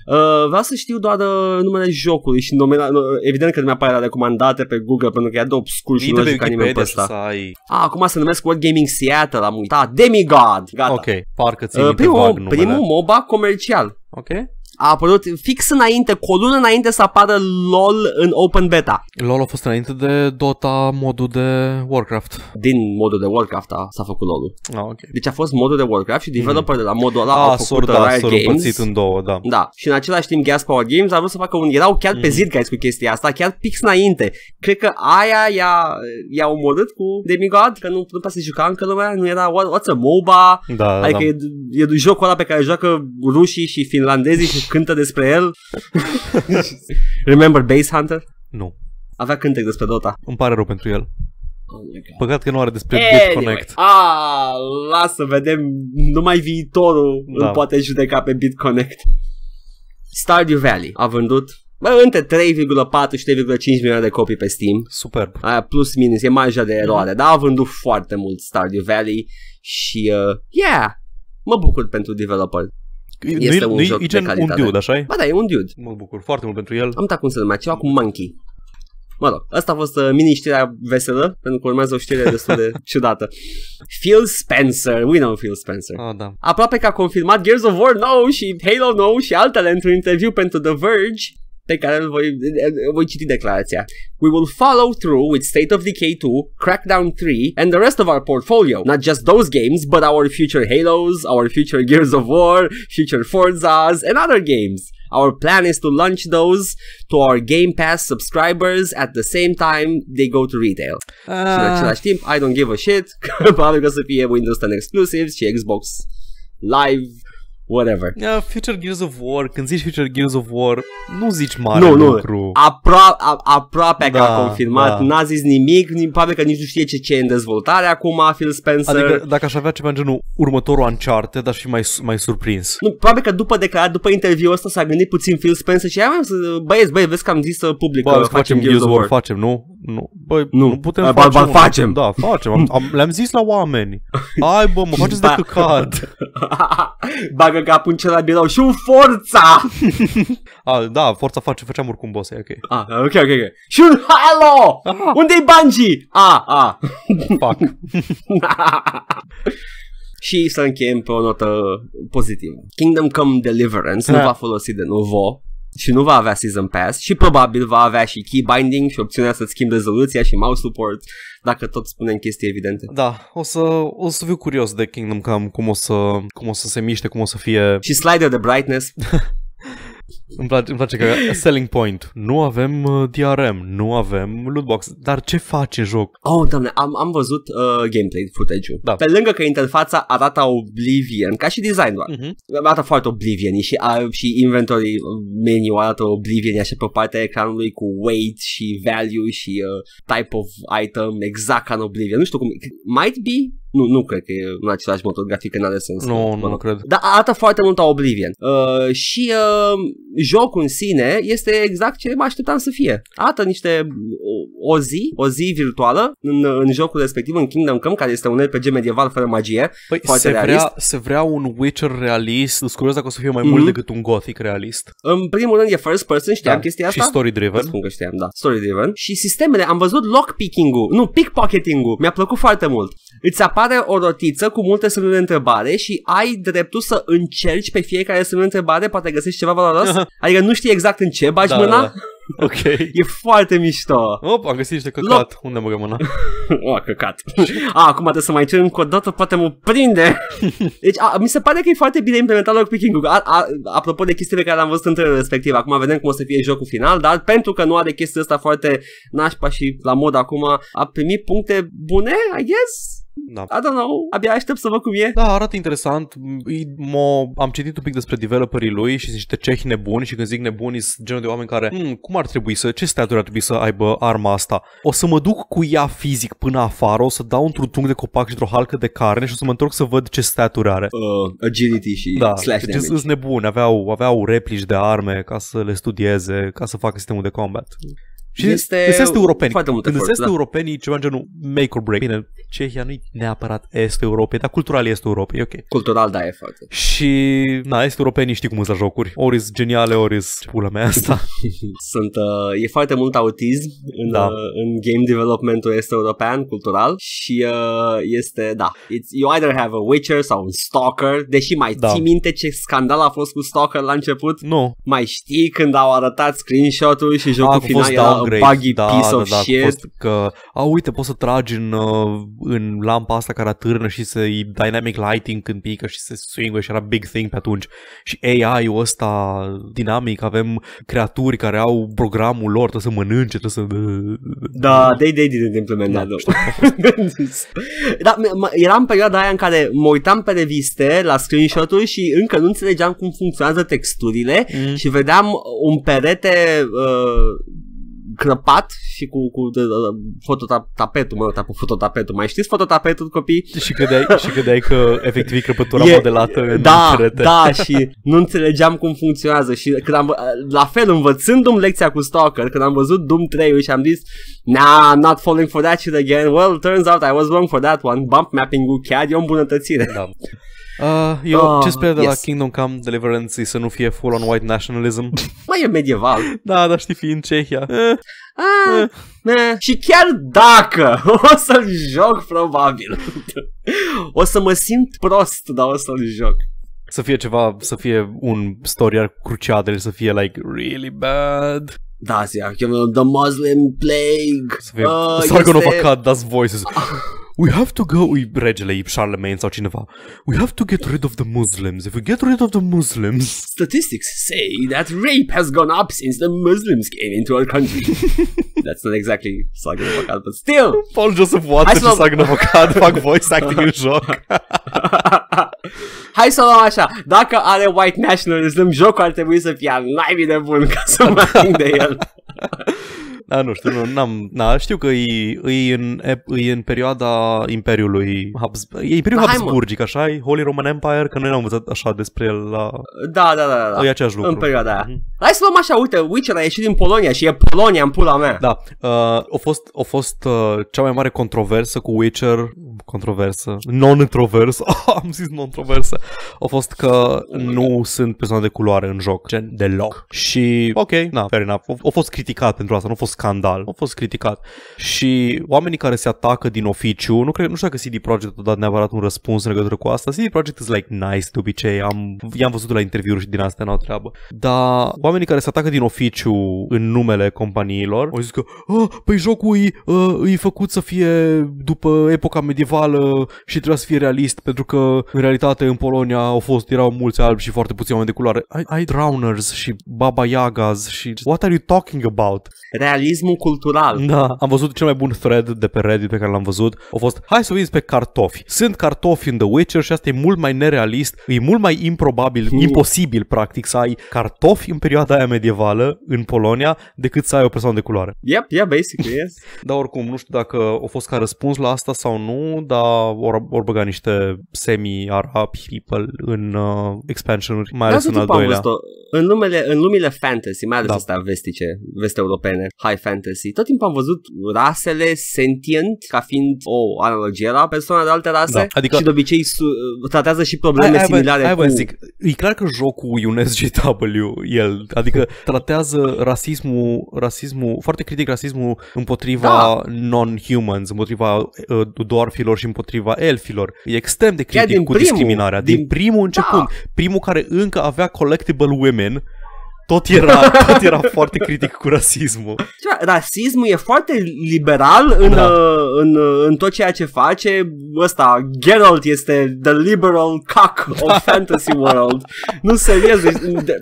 Speaker 1: Uh, vreau să știu doar uh, numele jocului și numele, uh, evident că nu mi-apare la recomandate pe Google pentru că e de obscur și
Speaker 2: Intră
Speaker 1: nu
Speaker 2: pe
Speaker 1: jucat nimeni pe
Speaker 2: Wikipedia și
Speaker 1: ăsta.
Speaker 2: să ai...
Speaker 1: Ah, acum se numesc World Gaming Seattle, am uitat. Demigod, gata.
Speaker 2: Ok, parcă ții
Speaker 1: Uh,
Speaker 2: minte
Speaker 1: primul,
Speaker 2: vag numele.
Speaker 1: primul MOBA comercial.
Speaker 2: Ok.
Speaker 1: A apărut fix înainte, cu o lună înainte să apară LOL în open beta.
Speaker 2: LoL a fost înainte de Dota, modul de Warcraft.
Speaker 1: Din modul de Warcraft a, s-a făcut LOL-ul.
Speaker 2: Ah, ok.
Speaker 1: Deci a fost modul de Warcraft și developer de la modul ăla au
Speaker 2: Ah,
Speaker 1: făcut
Speaker 2: sor,
Speaker 1: uh,
Speaker 2: da,
Speaker 1: Riot
Speaker 2: s-au
Speaker 1: Games.
Speaker 2: împărțit în două, da.
Speaker 1: Da, și în același timp Gas Power Games a vrut să facă un... Erau chiar
Speaker 2: Mhm.
Speaker 1: pe Zidguys cu chestia asta, chiar pix înainte. Cred că aia i-a, i-a omorât cu Demigod, că nu, nu prea se juca încă lumea, nu era what, what's a MOBA,
Speaker 2: Da,
Speaker 1: adică
Speaker 2: da.
Speaker 1: e, e jocul ăla pe care joacă rușii și finlandezii și cântă despre el. (laughs) Remember Base Hunter?
Speaker 2: Nu.
Speaker 1: Avea cântec despre Dota.
Speaker 2: Îmi pare rău pentru el.
Speaker 1: Oh my God.
Speaker 2: Păcat că nu are despre
Speaker 1: Anyway,
Speaker 2: BitConnect.
Speaker 1: ah, lasă, vedem, numai viitorul
Speaker 2: Da.
Speaker 1: îl poate judeca pe BitConnect. Stardew Valley a vândut bă, între 3,4 și 3,5 milioane de copii pe Steam.
Speaker 2: Superb.
Speaker 1: Aia plus minus, e marja de eroare, dar a vândut foarte mult Stardew Valley și, uh, yeah, mă bucur pentru developer. Este
Speaker 2: Nu-i-
Speaker 1: un
Speaker 2: nu-i-
Speaker 1: joc
Speaker 2: e
Speaker 1: de
Speaker 2: gen un
Speaker 1: calitate.
Speaker 2: dude, așa
Speaker 1: Ba da, e un dude.
Speaker 2: Mă bucur foarte mult pentru el.
Speaker 1: Am uitat cum se numea, ceva cu Monkey. Mă rog, asta a fost uh, mini-știrea veselă, pentru că urmează o știre destul de (laughs) ciudată. Phil Spencer, we know Phil Spencer.
Speaker 2: Ah, da.
Speaker 1: Aproape că a confirmat Gears of War nou și Halo nou și altele într-un interviu pentru The Verge pe care îl voi, voi citi declarația. We will follow through with State of Decay 2, Crackdown 3 and the rest of our portfolio. Not just those games, but our future Halos, our future Gears of War, future Forzas and other games. Our plan is to launch those to our Game Pass subscribers at the same time they go to retail. Și în
Speaker 2: Ah,
Speaker 1: același timp, I don't give a shit, (laughs) probabil că o să fie Windows 10 exclusives și Xbox Live, whatever.
Speaker 2: yeah, Future Gears of War, când zici Future Gears of War, nu zici mare
Speaker 1: Nu, nu,
Speaker 2: lucru.
Speaker 1: Apro- a- aproape că
Speaker 2: Da,
Speaker 1: a confirmat,
Speaker 2: da.
Speaker 1: n-a zis nimic, ni- probabil că nici nu știe ce, ce e în dezvoltare acum, Phil Spencer.
Speaker 2: Adică dacă aș avea ceva în genul următorul Uncharted, aș fi mai, mai surprins.
Speaker 1: Nu, probabil că după declarat, după interviul ăsta s-a gândit puțin Phil Spencer și aia să băieți, băieți, vezi că am zis uh, public
Speaker 2: Bă,
Speaker 1: că
Speaker 2: să facem Gears of War, facem, nu? Nu, băi,
Speaker 1: Nu.
Speaker 2: nu, putem
Speaker 1: Ba-
Speaker 2: face.
Speaker 1: ba-
Speaker 2: mă.
Speaker 1: facem.
Speaker 2: Da, facem. Am, am, le-am zis la oameni. (laughs) Hai, bă, mă faceți de
Speaker 1: Ba-
Speaker 2: căcat. (laughs)
Speaker 1: Bagă capul în celălalt birou și un forța! (laughs)
Speaker 2: A, da, forța face, făceam oricum boss, e ok.
Speaker 1: ah, ok, ok, ok. Și un Halo!
Speaker 2: Ah.
Speaker 1: Unde-i Bungie? Ah, ah.
Speaker 2: Fuck.
Speaker 1: și să încheiem pe o notă pozitivă. Kingdom Come Deliverance nu
Speaker 2: Da.
Speaker 1: va folosi de nuvo și nu va avea Season Pass și probabil va avea și key binding și opțiunea să-ți schimbi rezoluția și mouse support dacă tot spunem chestii evidente.
Speaker 2: Da, o să, o să fiu curios de Kingdom Come, cum o să, cum o să se miște, cum o să fie.
Speaker 1: Și slider de brightness. (laughs)
Speaker 2: Îmi place, îmi place că selling point. Nu avem uh, DRM, nu avem lootbox, dar ce face joc?
Speaker 1: Oh, doamne, am, am văzut uh, gameplay footage-ul.
Speaker 2: Da.
Speaker 1: Pe lângă că interfața arată Oblivion, ca și design doar.
Speaker 2: Uh-huh.
Speaker 1: Arată foarte Oblivion și, uh, și inventory menu arată Oblivion așa pe partea ecranului cu weight și value și uh, type of item exact ca în Oblivion. Nu știu cum, might be? Nu, nu cred că e în același motor grafic, că n-are sens.
Speaker 2: Nu,
Speaker 1: Mă
Speaker 2: nu
Speaker 1: rog.
Speaker 2: cred.
Speaker 1: Dar arată foarte mult a Oblivion. Uh, și uh, jocul în sine este exact ce mă așteptam să fie. Arată niște o, o zi, o zi virtuală în, în jocul respectiv, în Kingdom Come, care este un RPG medieval fără magie.
Speaker 2: Păi
Speaker 1: Foarte
Speaker 2: se
Speaker 1: realist.
Speaker 2: vrea, se vrea un Witcher realist, sunt curios dacă o să fie mai
Speaker 1: Mhm.
Speaker 2: mult decât un Gothic realist.
Speaker 1: În primul rând e first person, știam chestia asta?
Speaker 2: Da. Și story
Speaker 1: Vă
Speaker 2: driven.
Speaker 1: spun că știam, da. Story driven. Și sistemele, am văzut lockpicking-ul, nu, pickpocketing-ul, mi-a plăcut foarte mult. Îți apare o rotiță cu multe semne de întrebare și ai dreptul să încerci pe fiecare semne de întrebare, poate găsești ceva valoros. adică nu știi exact în ce bagi
Speaker 2: Da,
Speaker 1: mâna.
Speaker 2: da, da. Ok. (laughs)
Speaker 1: E foarte mișto.
Speaker 2: Op, am găsit niște căcat. Unde mă mâna? (laughs)
Speaker 1: O, căcat. a, acum trebuie să mai cer încă o dată, poate mă prinde. (laughs) Deci, a, mi se pare că e foarte bine implementat lockpicking-ul. A, a, apropo de chestiile care le-am văzut între respectiv, acum vedem cum o să fie jocul final, dar pentru că nu are chestia asta foarte nașpa și la mod acum, a primit puncte bune, I guess?
Speaker 2: Da.
Speaker 1: I don't know, abia aștept să văd cum e.
Speaker 2: Da, arată interesant. Îi- M-o, am citit un pic despre developerii lui și sunt niște cehi nebuni și când zic nebuni sunt genul de oameni care hmm, cum ar trebui să, ce staturi ar trebui să aibă arma asta? O să mă duc cu ea fizic până afară, o să dau într-un tunc de copac și într-o halcă de carne și o să mă întorc să văd ce staturi are.
Speaker 1: Uh, agility și
Speaker 2: Da,
Speaker 1: slash
Speaker 2: deci
Speaker 1: damage.
Speaker 2: sunt nebuni, aveau, aveau replici de arme ca să le studieze, ca să facă sistemul de combat. Și
Speaker 1: Este
Speaker 2: este europeni.
Speaker 1: foarte mult
Speaker 2: Când
Speaker 1: efort,
Speaker 2: sunt
Speaker 1: da.
Speaker 2: europenii, ceva în genul make or break. Bine, Cehia nu e neapărat estul Europei, dar cultural este Europei, ok.
Speaker 1: Cultural, da, e foarte.
Speaker 2: Și, na, este europenii știi cum sunt la jocuri. Ori sunt geniale, ori sunt pula mea asta. (laughs)
Speaker 1: Sunt, uh, e foarte mult autism în,
Speaker 2: Da.
Speaker 1: uh, în game developmentul este european, cultural și uh, este, da, it's, you either have a Witcher sau un Stalker, deși mai
Speaker 2: Da.
Speaker 1: ții minte ce scandal a fost cu Stalker la început?
Speaker 2: nu,
Speaker 1: Mai știi când au arătat screenshot-ul și jocul
Speaker 2: a, a
Speaker 1: final
Speaker 2: fost
Speaker 1: era a
Speaker 2: downgrade.
Speaker 1: buggy
Speaker 2: da,
Speaker 1: piece
Speaker 2: da,
Speaker 1: of
Speaker 2: da, a
Speaker 1: shit?
Speaker 2: fost că, a, uite, poți să tragi în, uh, în lampa asta care atârnă și să-i dynamic lighting când pică și se swing și era big thing pe atunci. Și AI-ul ăsta dinamic, avem creaturi care au programul lor, trebuie să mănânce, trebuie să...
Speaker 1: Da, they, they didn't implement
Speaker 2: Da,
Speaker 1: that. though. (laughs) da, m- m- era în perioada aia în care mă uitam pe reviste la screenshot-uri și încă nu înțelegeam cum funcționează texturile
Speaker 2: Mm.
Speaker 1: și vedeam un perete uh, crăpat și cu, cu uh, fototapetul, mă, tap- fototapetul. Mai știți fototapetul, copii?
Speaker 2: Și credeai, și credeai că efectiv e crăpătura
Speaker 1: E-
Speaker 2: modelată în
Speaker 1: da,
Speaker 2: perete.
Speaker 1: da, și nu înțelegeam cum funcționează și când am, la fel învățându-mi lecția cu Stalker, când am văzut Doom 3 și am zis Nah, I'm not falling for that shit again. Well, turns out I was wrong for that one. Bump mapping-ul chiar e o îmbunătățire.
Speaker 2: Da. Uh, eu
Speaker 1: Ah,
Speaker 2: ce sper de la
Speaker 1: yes.
Speaker 2: Kingdom Come Deliverance e să nu fie full on white nationalism. (laughs)
Speaker 1: Mai e medieval.
Speaker 2: da, dar știi, fiind Cehia. Eh,
Speaker 1: Ah, eh. Și chiar dacă (laughs) o să-l joc, probabil. o să mă simt prost, dar o să-l joc.
Speaker 2: să fie ceva, să fie un story arc cruciadele, să fie like really bad.
Speaker 1: Da, zi, the Muslim plague.
Speaker 2: Să fie
Speaker 1: Ah,
Speaker 2: Sargon of
Speaker 1: este-
Speaker 2: Akkad does voices. (laughs) We have to go, e regele, e Charlemagne sau cineva. We have to get rid of the Muslims. If we get rid of the Muslims...
Speaker 1: Statistics say that rape has gone up since the Muslims came into our country. (laughs) That's not exactly Sargon of Akkad, but still.
Speaker 2: Paul Joseph
Speaker 1: Hai
Speaker 2: Watson
Speaker 1: să
Speaker 2: și
Speaker 1: luăm-
Speaker 2: Sargon of Akkad fac voice acting în joc.
Speaker 1: Hai să o luăm așa, dacă are white nationalism, jocul ar trebui să fie al naibii de bun ca să mă ating de el. (laughs)
Speaker 2: Da, nu știu, nu, n-am, na, știu că e, e, în, e în perioada Imperiului Habs, e Imperiul
Speaker 1: Da, hai, mă.
Speaker 2: Habsburgic, așa e? Holy Roman Empire, că noi n-am învățat așa despre el la...
Speaker 1: Da, da, da, da.
Speaker 2: E
Speaker 1: da.
Speaker 2: aceeași lucru.
Speaker 1: În perioada aia.
Speaker 2: Mhm.
Speaker 1: Hai să luăm așa, uite, Witcher a ieșit din Polonia și e Polonia în pula mea.
Speaker 2: Da, uh, a fost, a fost uh, cea mai mare controversă cu Witcher, controversă, non-introversă, (laughs) am zis non-introversă, a fost că nu sunt persoane de culoare în joc, gen deloc. Și, ok, na, fair enough, a, a fost criticat pentru asta, nu a fost scandal, a fost criticat. Și oamenii care se atacă din oficiu, nu, cred, nu știu dacă CD Projekt a dat neapărat un răspuns în legătură cu asta, CD Projekt is like nice de obicei, am, i-am văzut la interviuri și din astea n-au treabă. Dar oamenii care se atacă din oficiu în numele companiilor au zis că oh, păi jocul e, uh, e făcut să fie după epoca medievală și trebuia să fie realist pentru că în realitate în Polonia au fost, erau mulți albi și foarte puțini oameni de culoare. Ai, ai Drowners și Baba Yagas și what are you talking about?
Speaker 1: Realismul cultural.
Speaker 2: Da, am văzut cel mai bun thread de pe Reddit pe care l-am văzut. A fost, hai să uiți pe cartofi. Sunt cartofi în The Witcher și asta e mult mai nerealist, e mult mai improbabil,
Speaker 1: Mm.
Speaker 2: imposibil practic să ai cartofi în perioada aia medievală în Polonia decât să ai o persoană de culoare.
Speaker 1: Yep, yeah, basically, yes. (laughs)
Speaker 2: Dar oricum, nu știu dacă a fost ca răspuns la asta sau nu, dar ori, ori băga niște semi-arab people în uh, expansion-uri, mai
Speaker 1: Dar
Speaker 2: ales
Speaker 1: tot
Speaker 2: în al
Speaker 1: timpul am
Speaker 2: doilea.
Speaker 1: văzut-o. În, numele, în lumile fantasy, mai ales
Speaker 2: Da.
Speaker 1: astea vestice, veste europene, high fantasy, tot timpul am văzut rasele sentient ca fiind o analogie la persoane de alte rase
Speaker 2: Da, adică-
Speaker 1: și de obicei su- tratează și probleme
Speaker 2: Hai- hai, bă,
Speaker 1: similare
Speaker 2: hai,
Speaker 1: cu...
Speaker 2: bă, zic, e clar că jocul e un SJW, el, adică tratează rasismul, rasismul, foarte critic rasismul împotriva
Speaker 1: Da.
Speaker 2: non-humans, împotriva uh, dwarfilor și împotriva elfilor. E extrem de
Speaker 1: Chiar
Speaker 2: critic
Speaker 1: din
Speaker 2: cu
Speaker 1: primul,
Speaker 2: discriminarea. Din,
Speaker 1: din-
Speaker 2: primul început,
Speaker 1: Da.
Speaker 2: primul care încă avea collectible women, tot era, (laughs) tot era foarte critic cu rasismul.
Speaker 1: Ceva, rasismul e foarte liberal în,
Speaker 2: Da.
Speaker 1: uh, în, uh, în tot ceea ce face. Ăsta, Geralt este the liberal cock of (laughs) fantasy world. Nu, serios. Deci, de,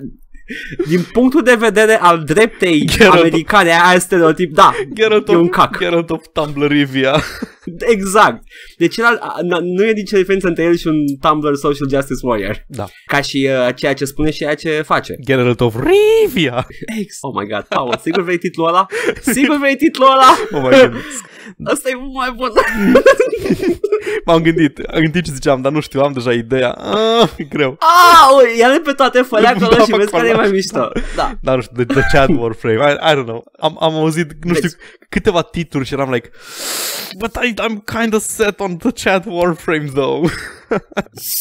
Speaker 1: din punctul de vedere al dreptei
Speaker 2: Geralt.
Speaker 1: americane, aia e stereotip, da,
Speaker 2: Geralt
Speaker 1: e un
Speaker 2: of,
Speaker 1: cac.
Speaker 2: Geralt of Tumblrivia.
Speaker 1: Exact. Deci el, a- na- nu e nicio diferență între el și un Tumblr Social Justice Warrior.
Speaker 2: Da.
Speaker 1: Ca și uh, ceea ce spune și ceea ce face.
Speaker 2: Geralt of Rivia.
Speaker 1: Ex. Oh my god, Paul, sigur vrei titlul ăla? (laughs) Sigur vrei titlul ăla?
Speaker 2: Oh my goodness. (laughs)
Speaker 1: Asta e mult mai bun. (laughs)
Speaker 2: M-am gândit, am gândit ce ziceam, dar nu știu, am deja ideea. Ah, e greu.
Speaker 1: Ah, ui, ia pe toate fără (laughs) acolo
Speaker 2: Da,
Speaker 1: și vezi care e
Speaker 2: acolo.
Speaker 1: mai mișto. Da.
Speaker 2: Dar nu știu, the, the chat warframe, I, I don't know. Am, am auzit, nu știu,
Speaker 1: Deci-
Speaker 2: câteva titluri și eram like, but I, I'm kind of set on the chat warframe though.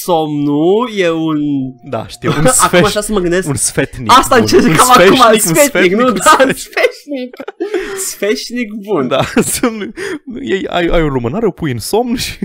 Speaker 1: Somnul e un...
Speaker 2: da, știu, un
Speaker 1: Acum
Speaker 2: sfeș,
Speaker 1: așa să mă gândesc.
Speaker 2: un sfetnic.
Speaker 1: Asta
Speaker 2: bun.
Speaker 1: încercam
Speaker 2: Un
Speaker 1: acum,
Speaker 2: sfeșnic, un
Speaker 1: sfetnic, nu?
Speaker 2: un
Speaker 1: Da,
Speaker 2: sfeșnic.
Speaker 1: sfeșnic. Sfeșnic bun.
Speaker 2: Da, sunt, ei, ai, ai o lumânare, o pui în somn și...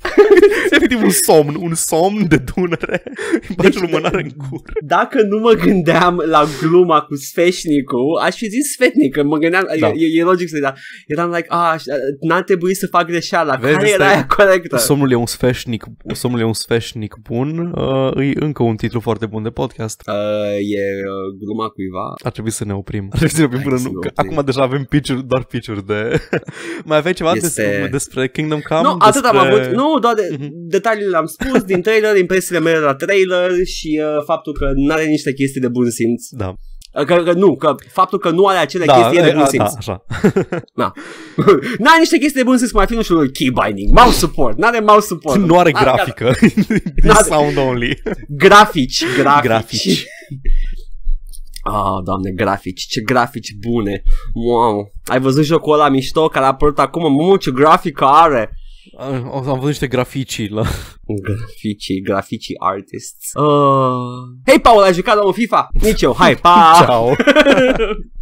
Speaker 2: (laughs) Efectiv un somn, un somn de dunăre. Îi bagi
Speaker 1: Deci-
Speaker 2: lumânare în cur.
Speaker 1: Dacă nu mă gândeam la gluma cu sfeșnicul, aș fi zis sfetnic, că mă gândeam,
Speaker 2: Da.
Speaker 1: e, e logic să da. Eram like, a, n-a trebuit să fac greșeala,
Speaker 2: Vezi,
Speaker 1: care era
Speaker 2: stai-
Speaker 1: aia corectă?
Speaker 2: Somnul e un sfeșnic, somnul e un sfeșnic bun. Uh, e încă un titlu foarte bun de podcast.
Speaker 1: Uh, e uh, gluma cuiva.
Speaker 2: Ar trebui să ne oprim. Ar trebui să ne oprim
Speaker 1: Hai
Speaker 2: până
Speaker 1: să
Speaker 2: nu.
Speaker 1: ne
Speaker 2: Că
Speaker 1: oprim.
Speaker 2: acum deja avem pitch doar pitch de... (laughs) Mai aveai ceva
Speaker 1: Este-
Speaker 2: despre, despre Kingdom Come?
Speaker 1: nu, atât am
Speaker 2: despre...
Speaker 1: avut. Nu, doar de,
Speaker 2: Mhm.
Speaker 1: detaliile le-am spus din trailer, impresiile mele la trailer și uh, faptul că nu are niște chestii de bun simț.
Speaker 2: Da,
Speaker 1: Uh, Că, că nu, că faptul că nu are acele
Speaker 2: da,
Speaker 1: chestii e de
Speaker 2: e,
Speaker 1: bun
Speaker 2: a,
Speaker 1: simț.
Speaker 2: da, așa. (laughs) (laughs)
Speaker 1: N-are niște chestii de bun simț, cum ar fi, nu știu, key binding, mouse support, n-are mouse support.
Speaker 2: Nu are
Speaker 1: Ah,
Speaker 2: grafică. (laughs)
Speaker 1: N-are-
Speaker 2: sound only.
Speaker 1: Grafici, grafici.
Speaker 2: Grafici.
Speaker 1: Ah, doamne, grafici, ce grafici bune. Wow. Ai văzut jocul ăla mișto care a apărut acum? Mamă, ce grafică are.
Speaker 2: Am am văzut niște graficii la...
Speaker 1: Graficii, graficii artists. Uh... Hei, Paul, ai jucat la un FIFA? Nici eu, hai, pa!
Speaker 2: Ciao. (laughs)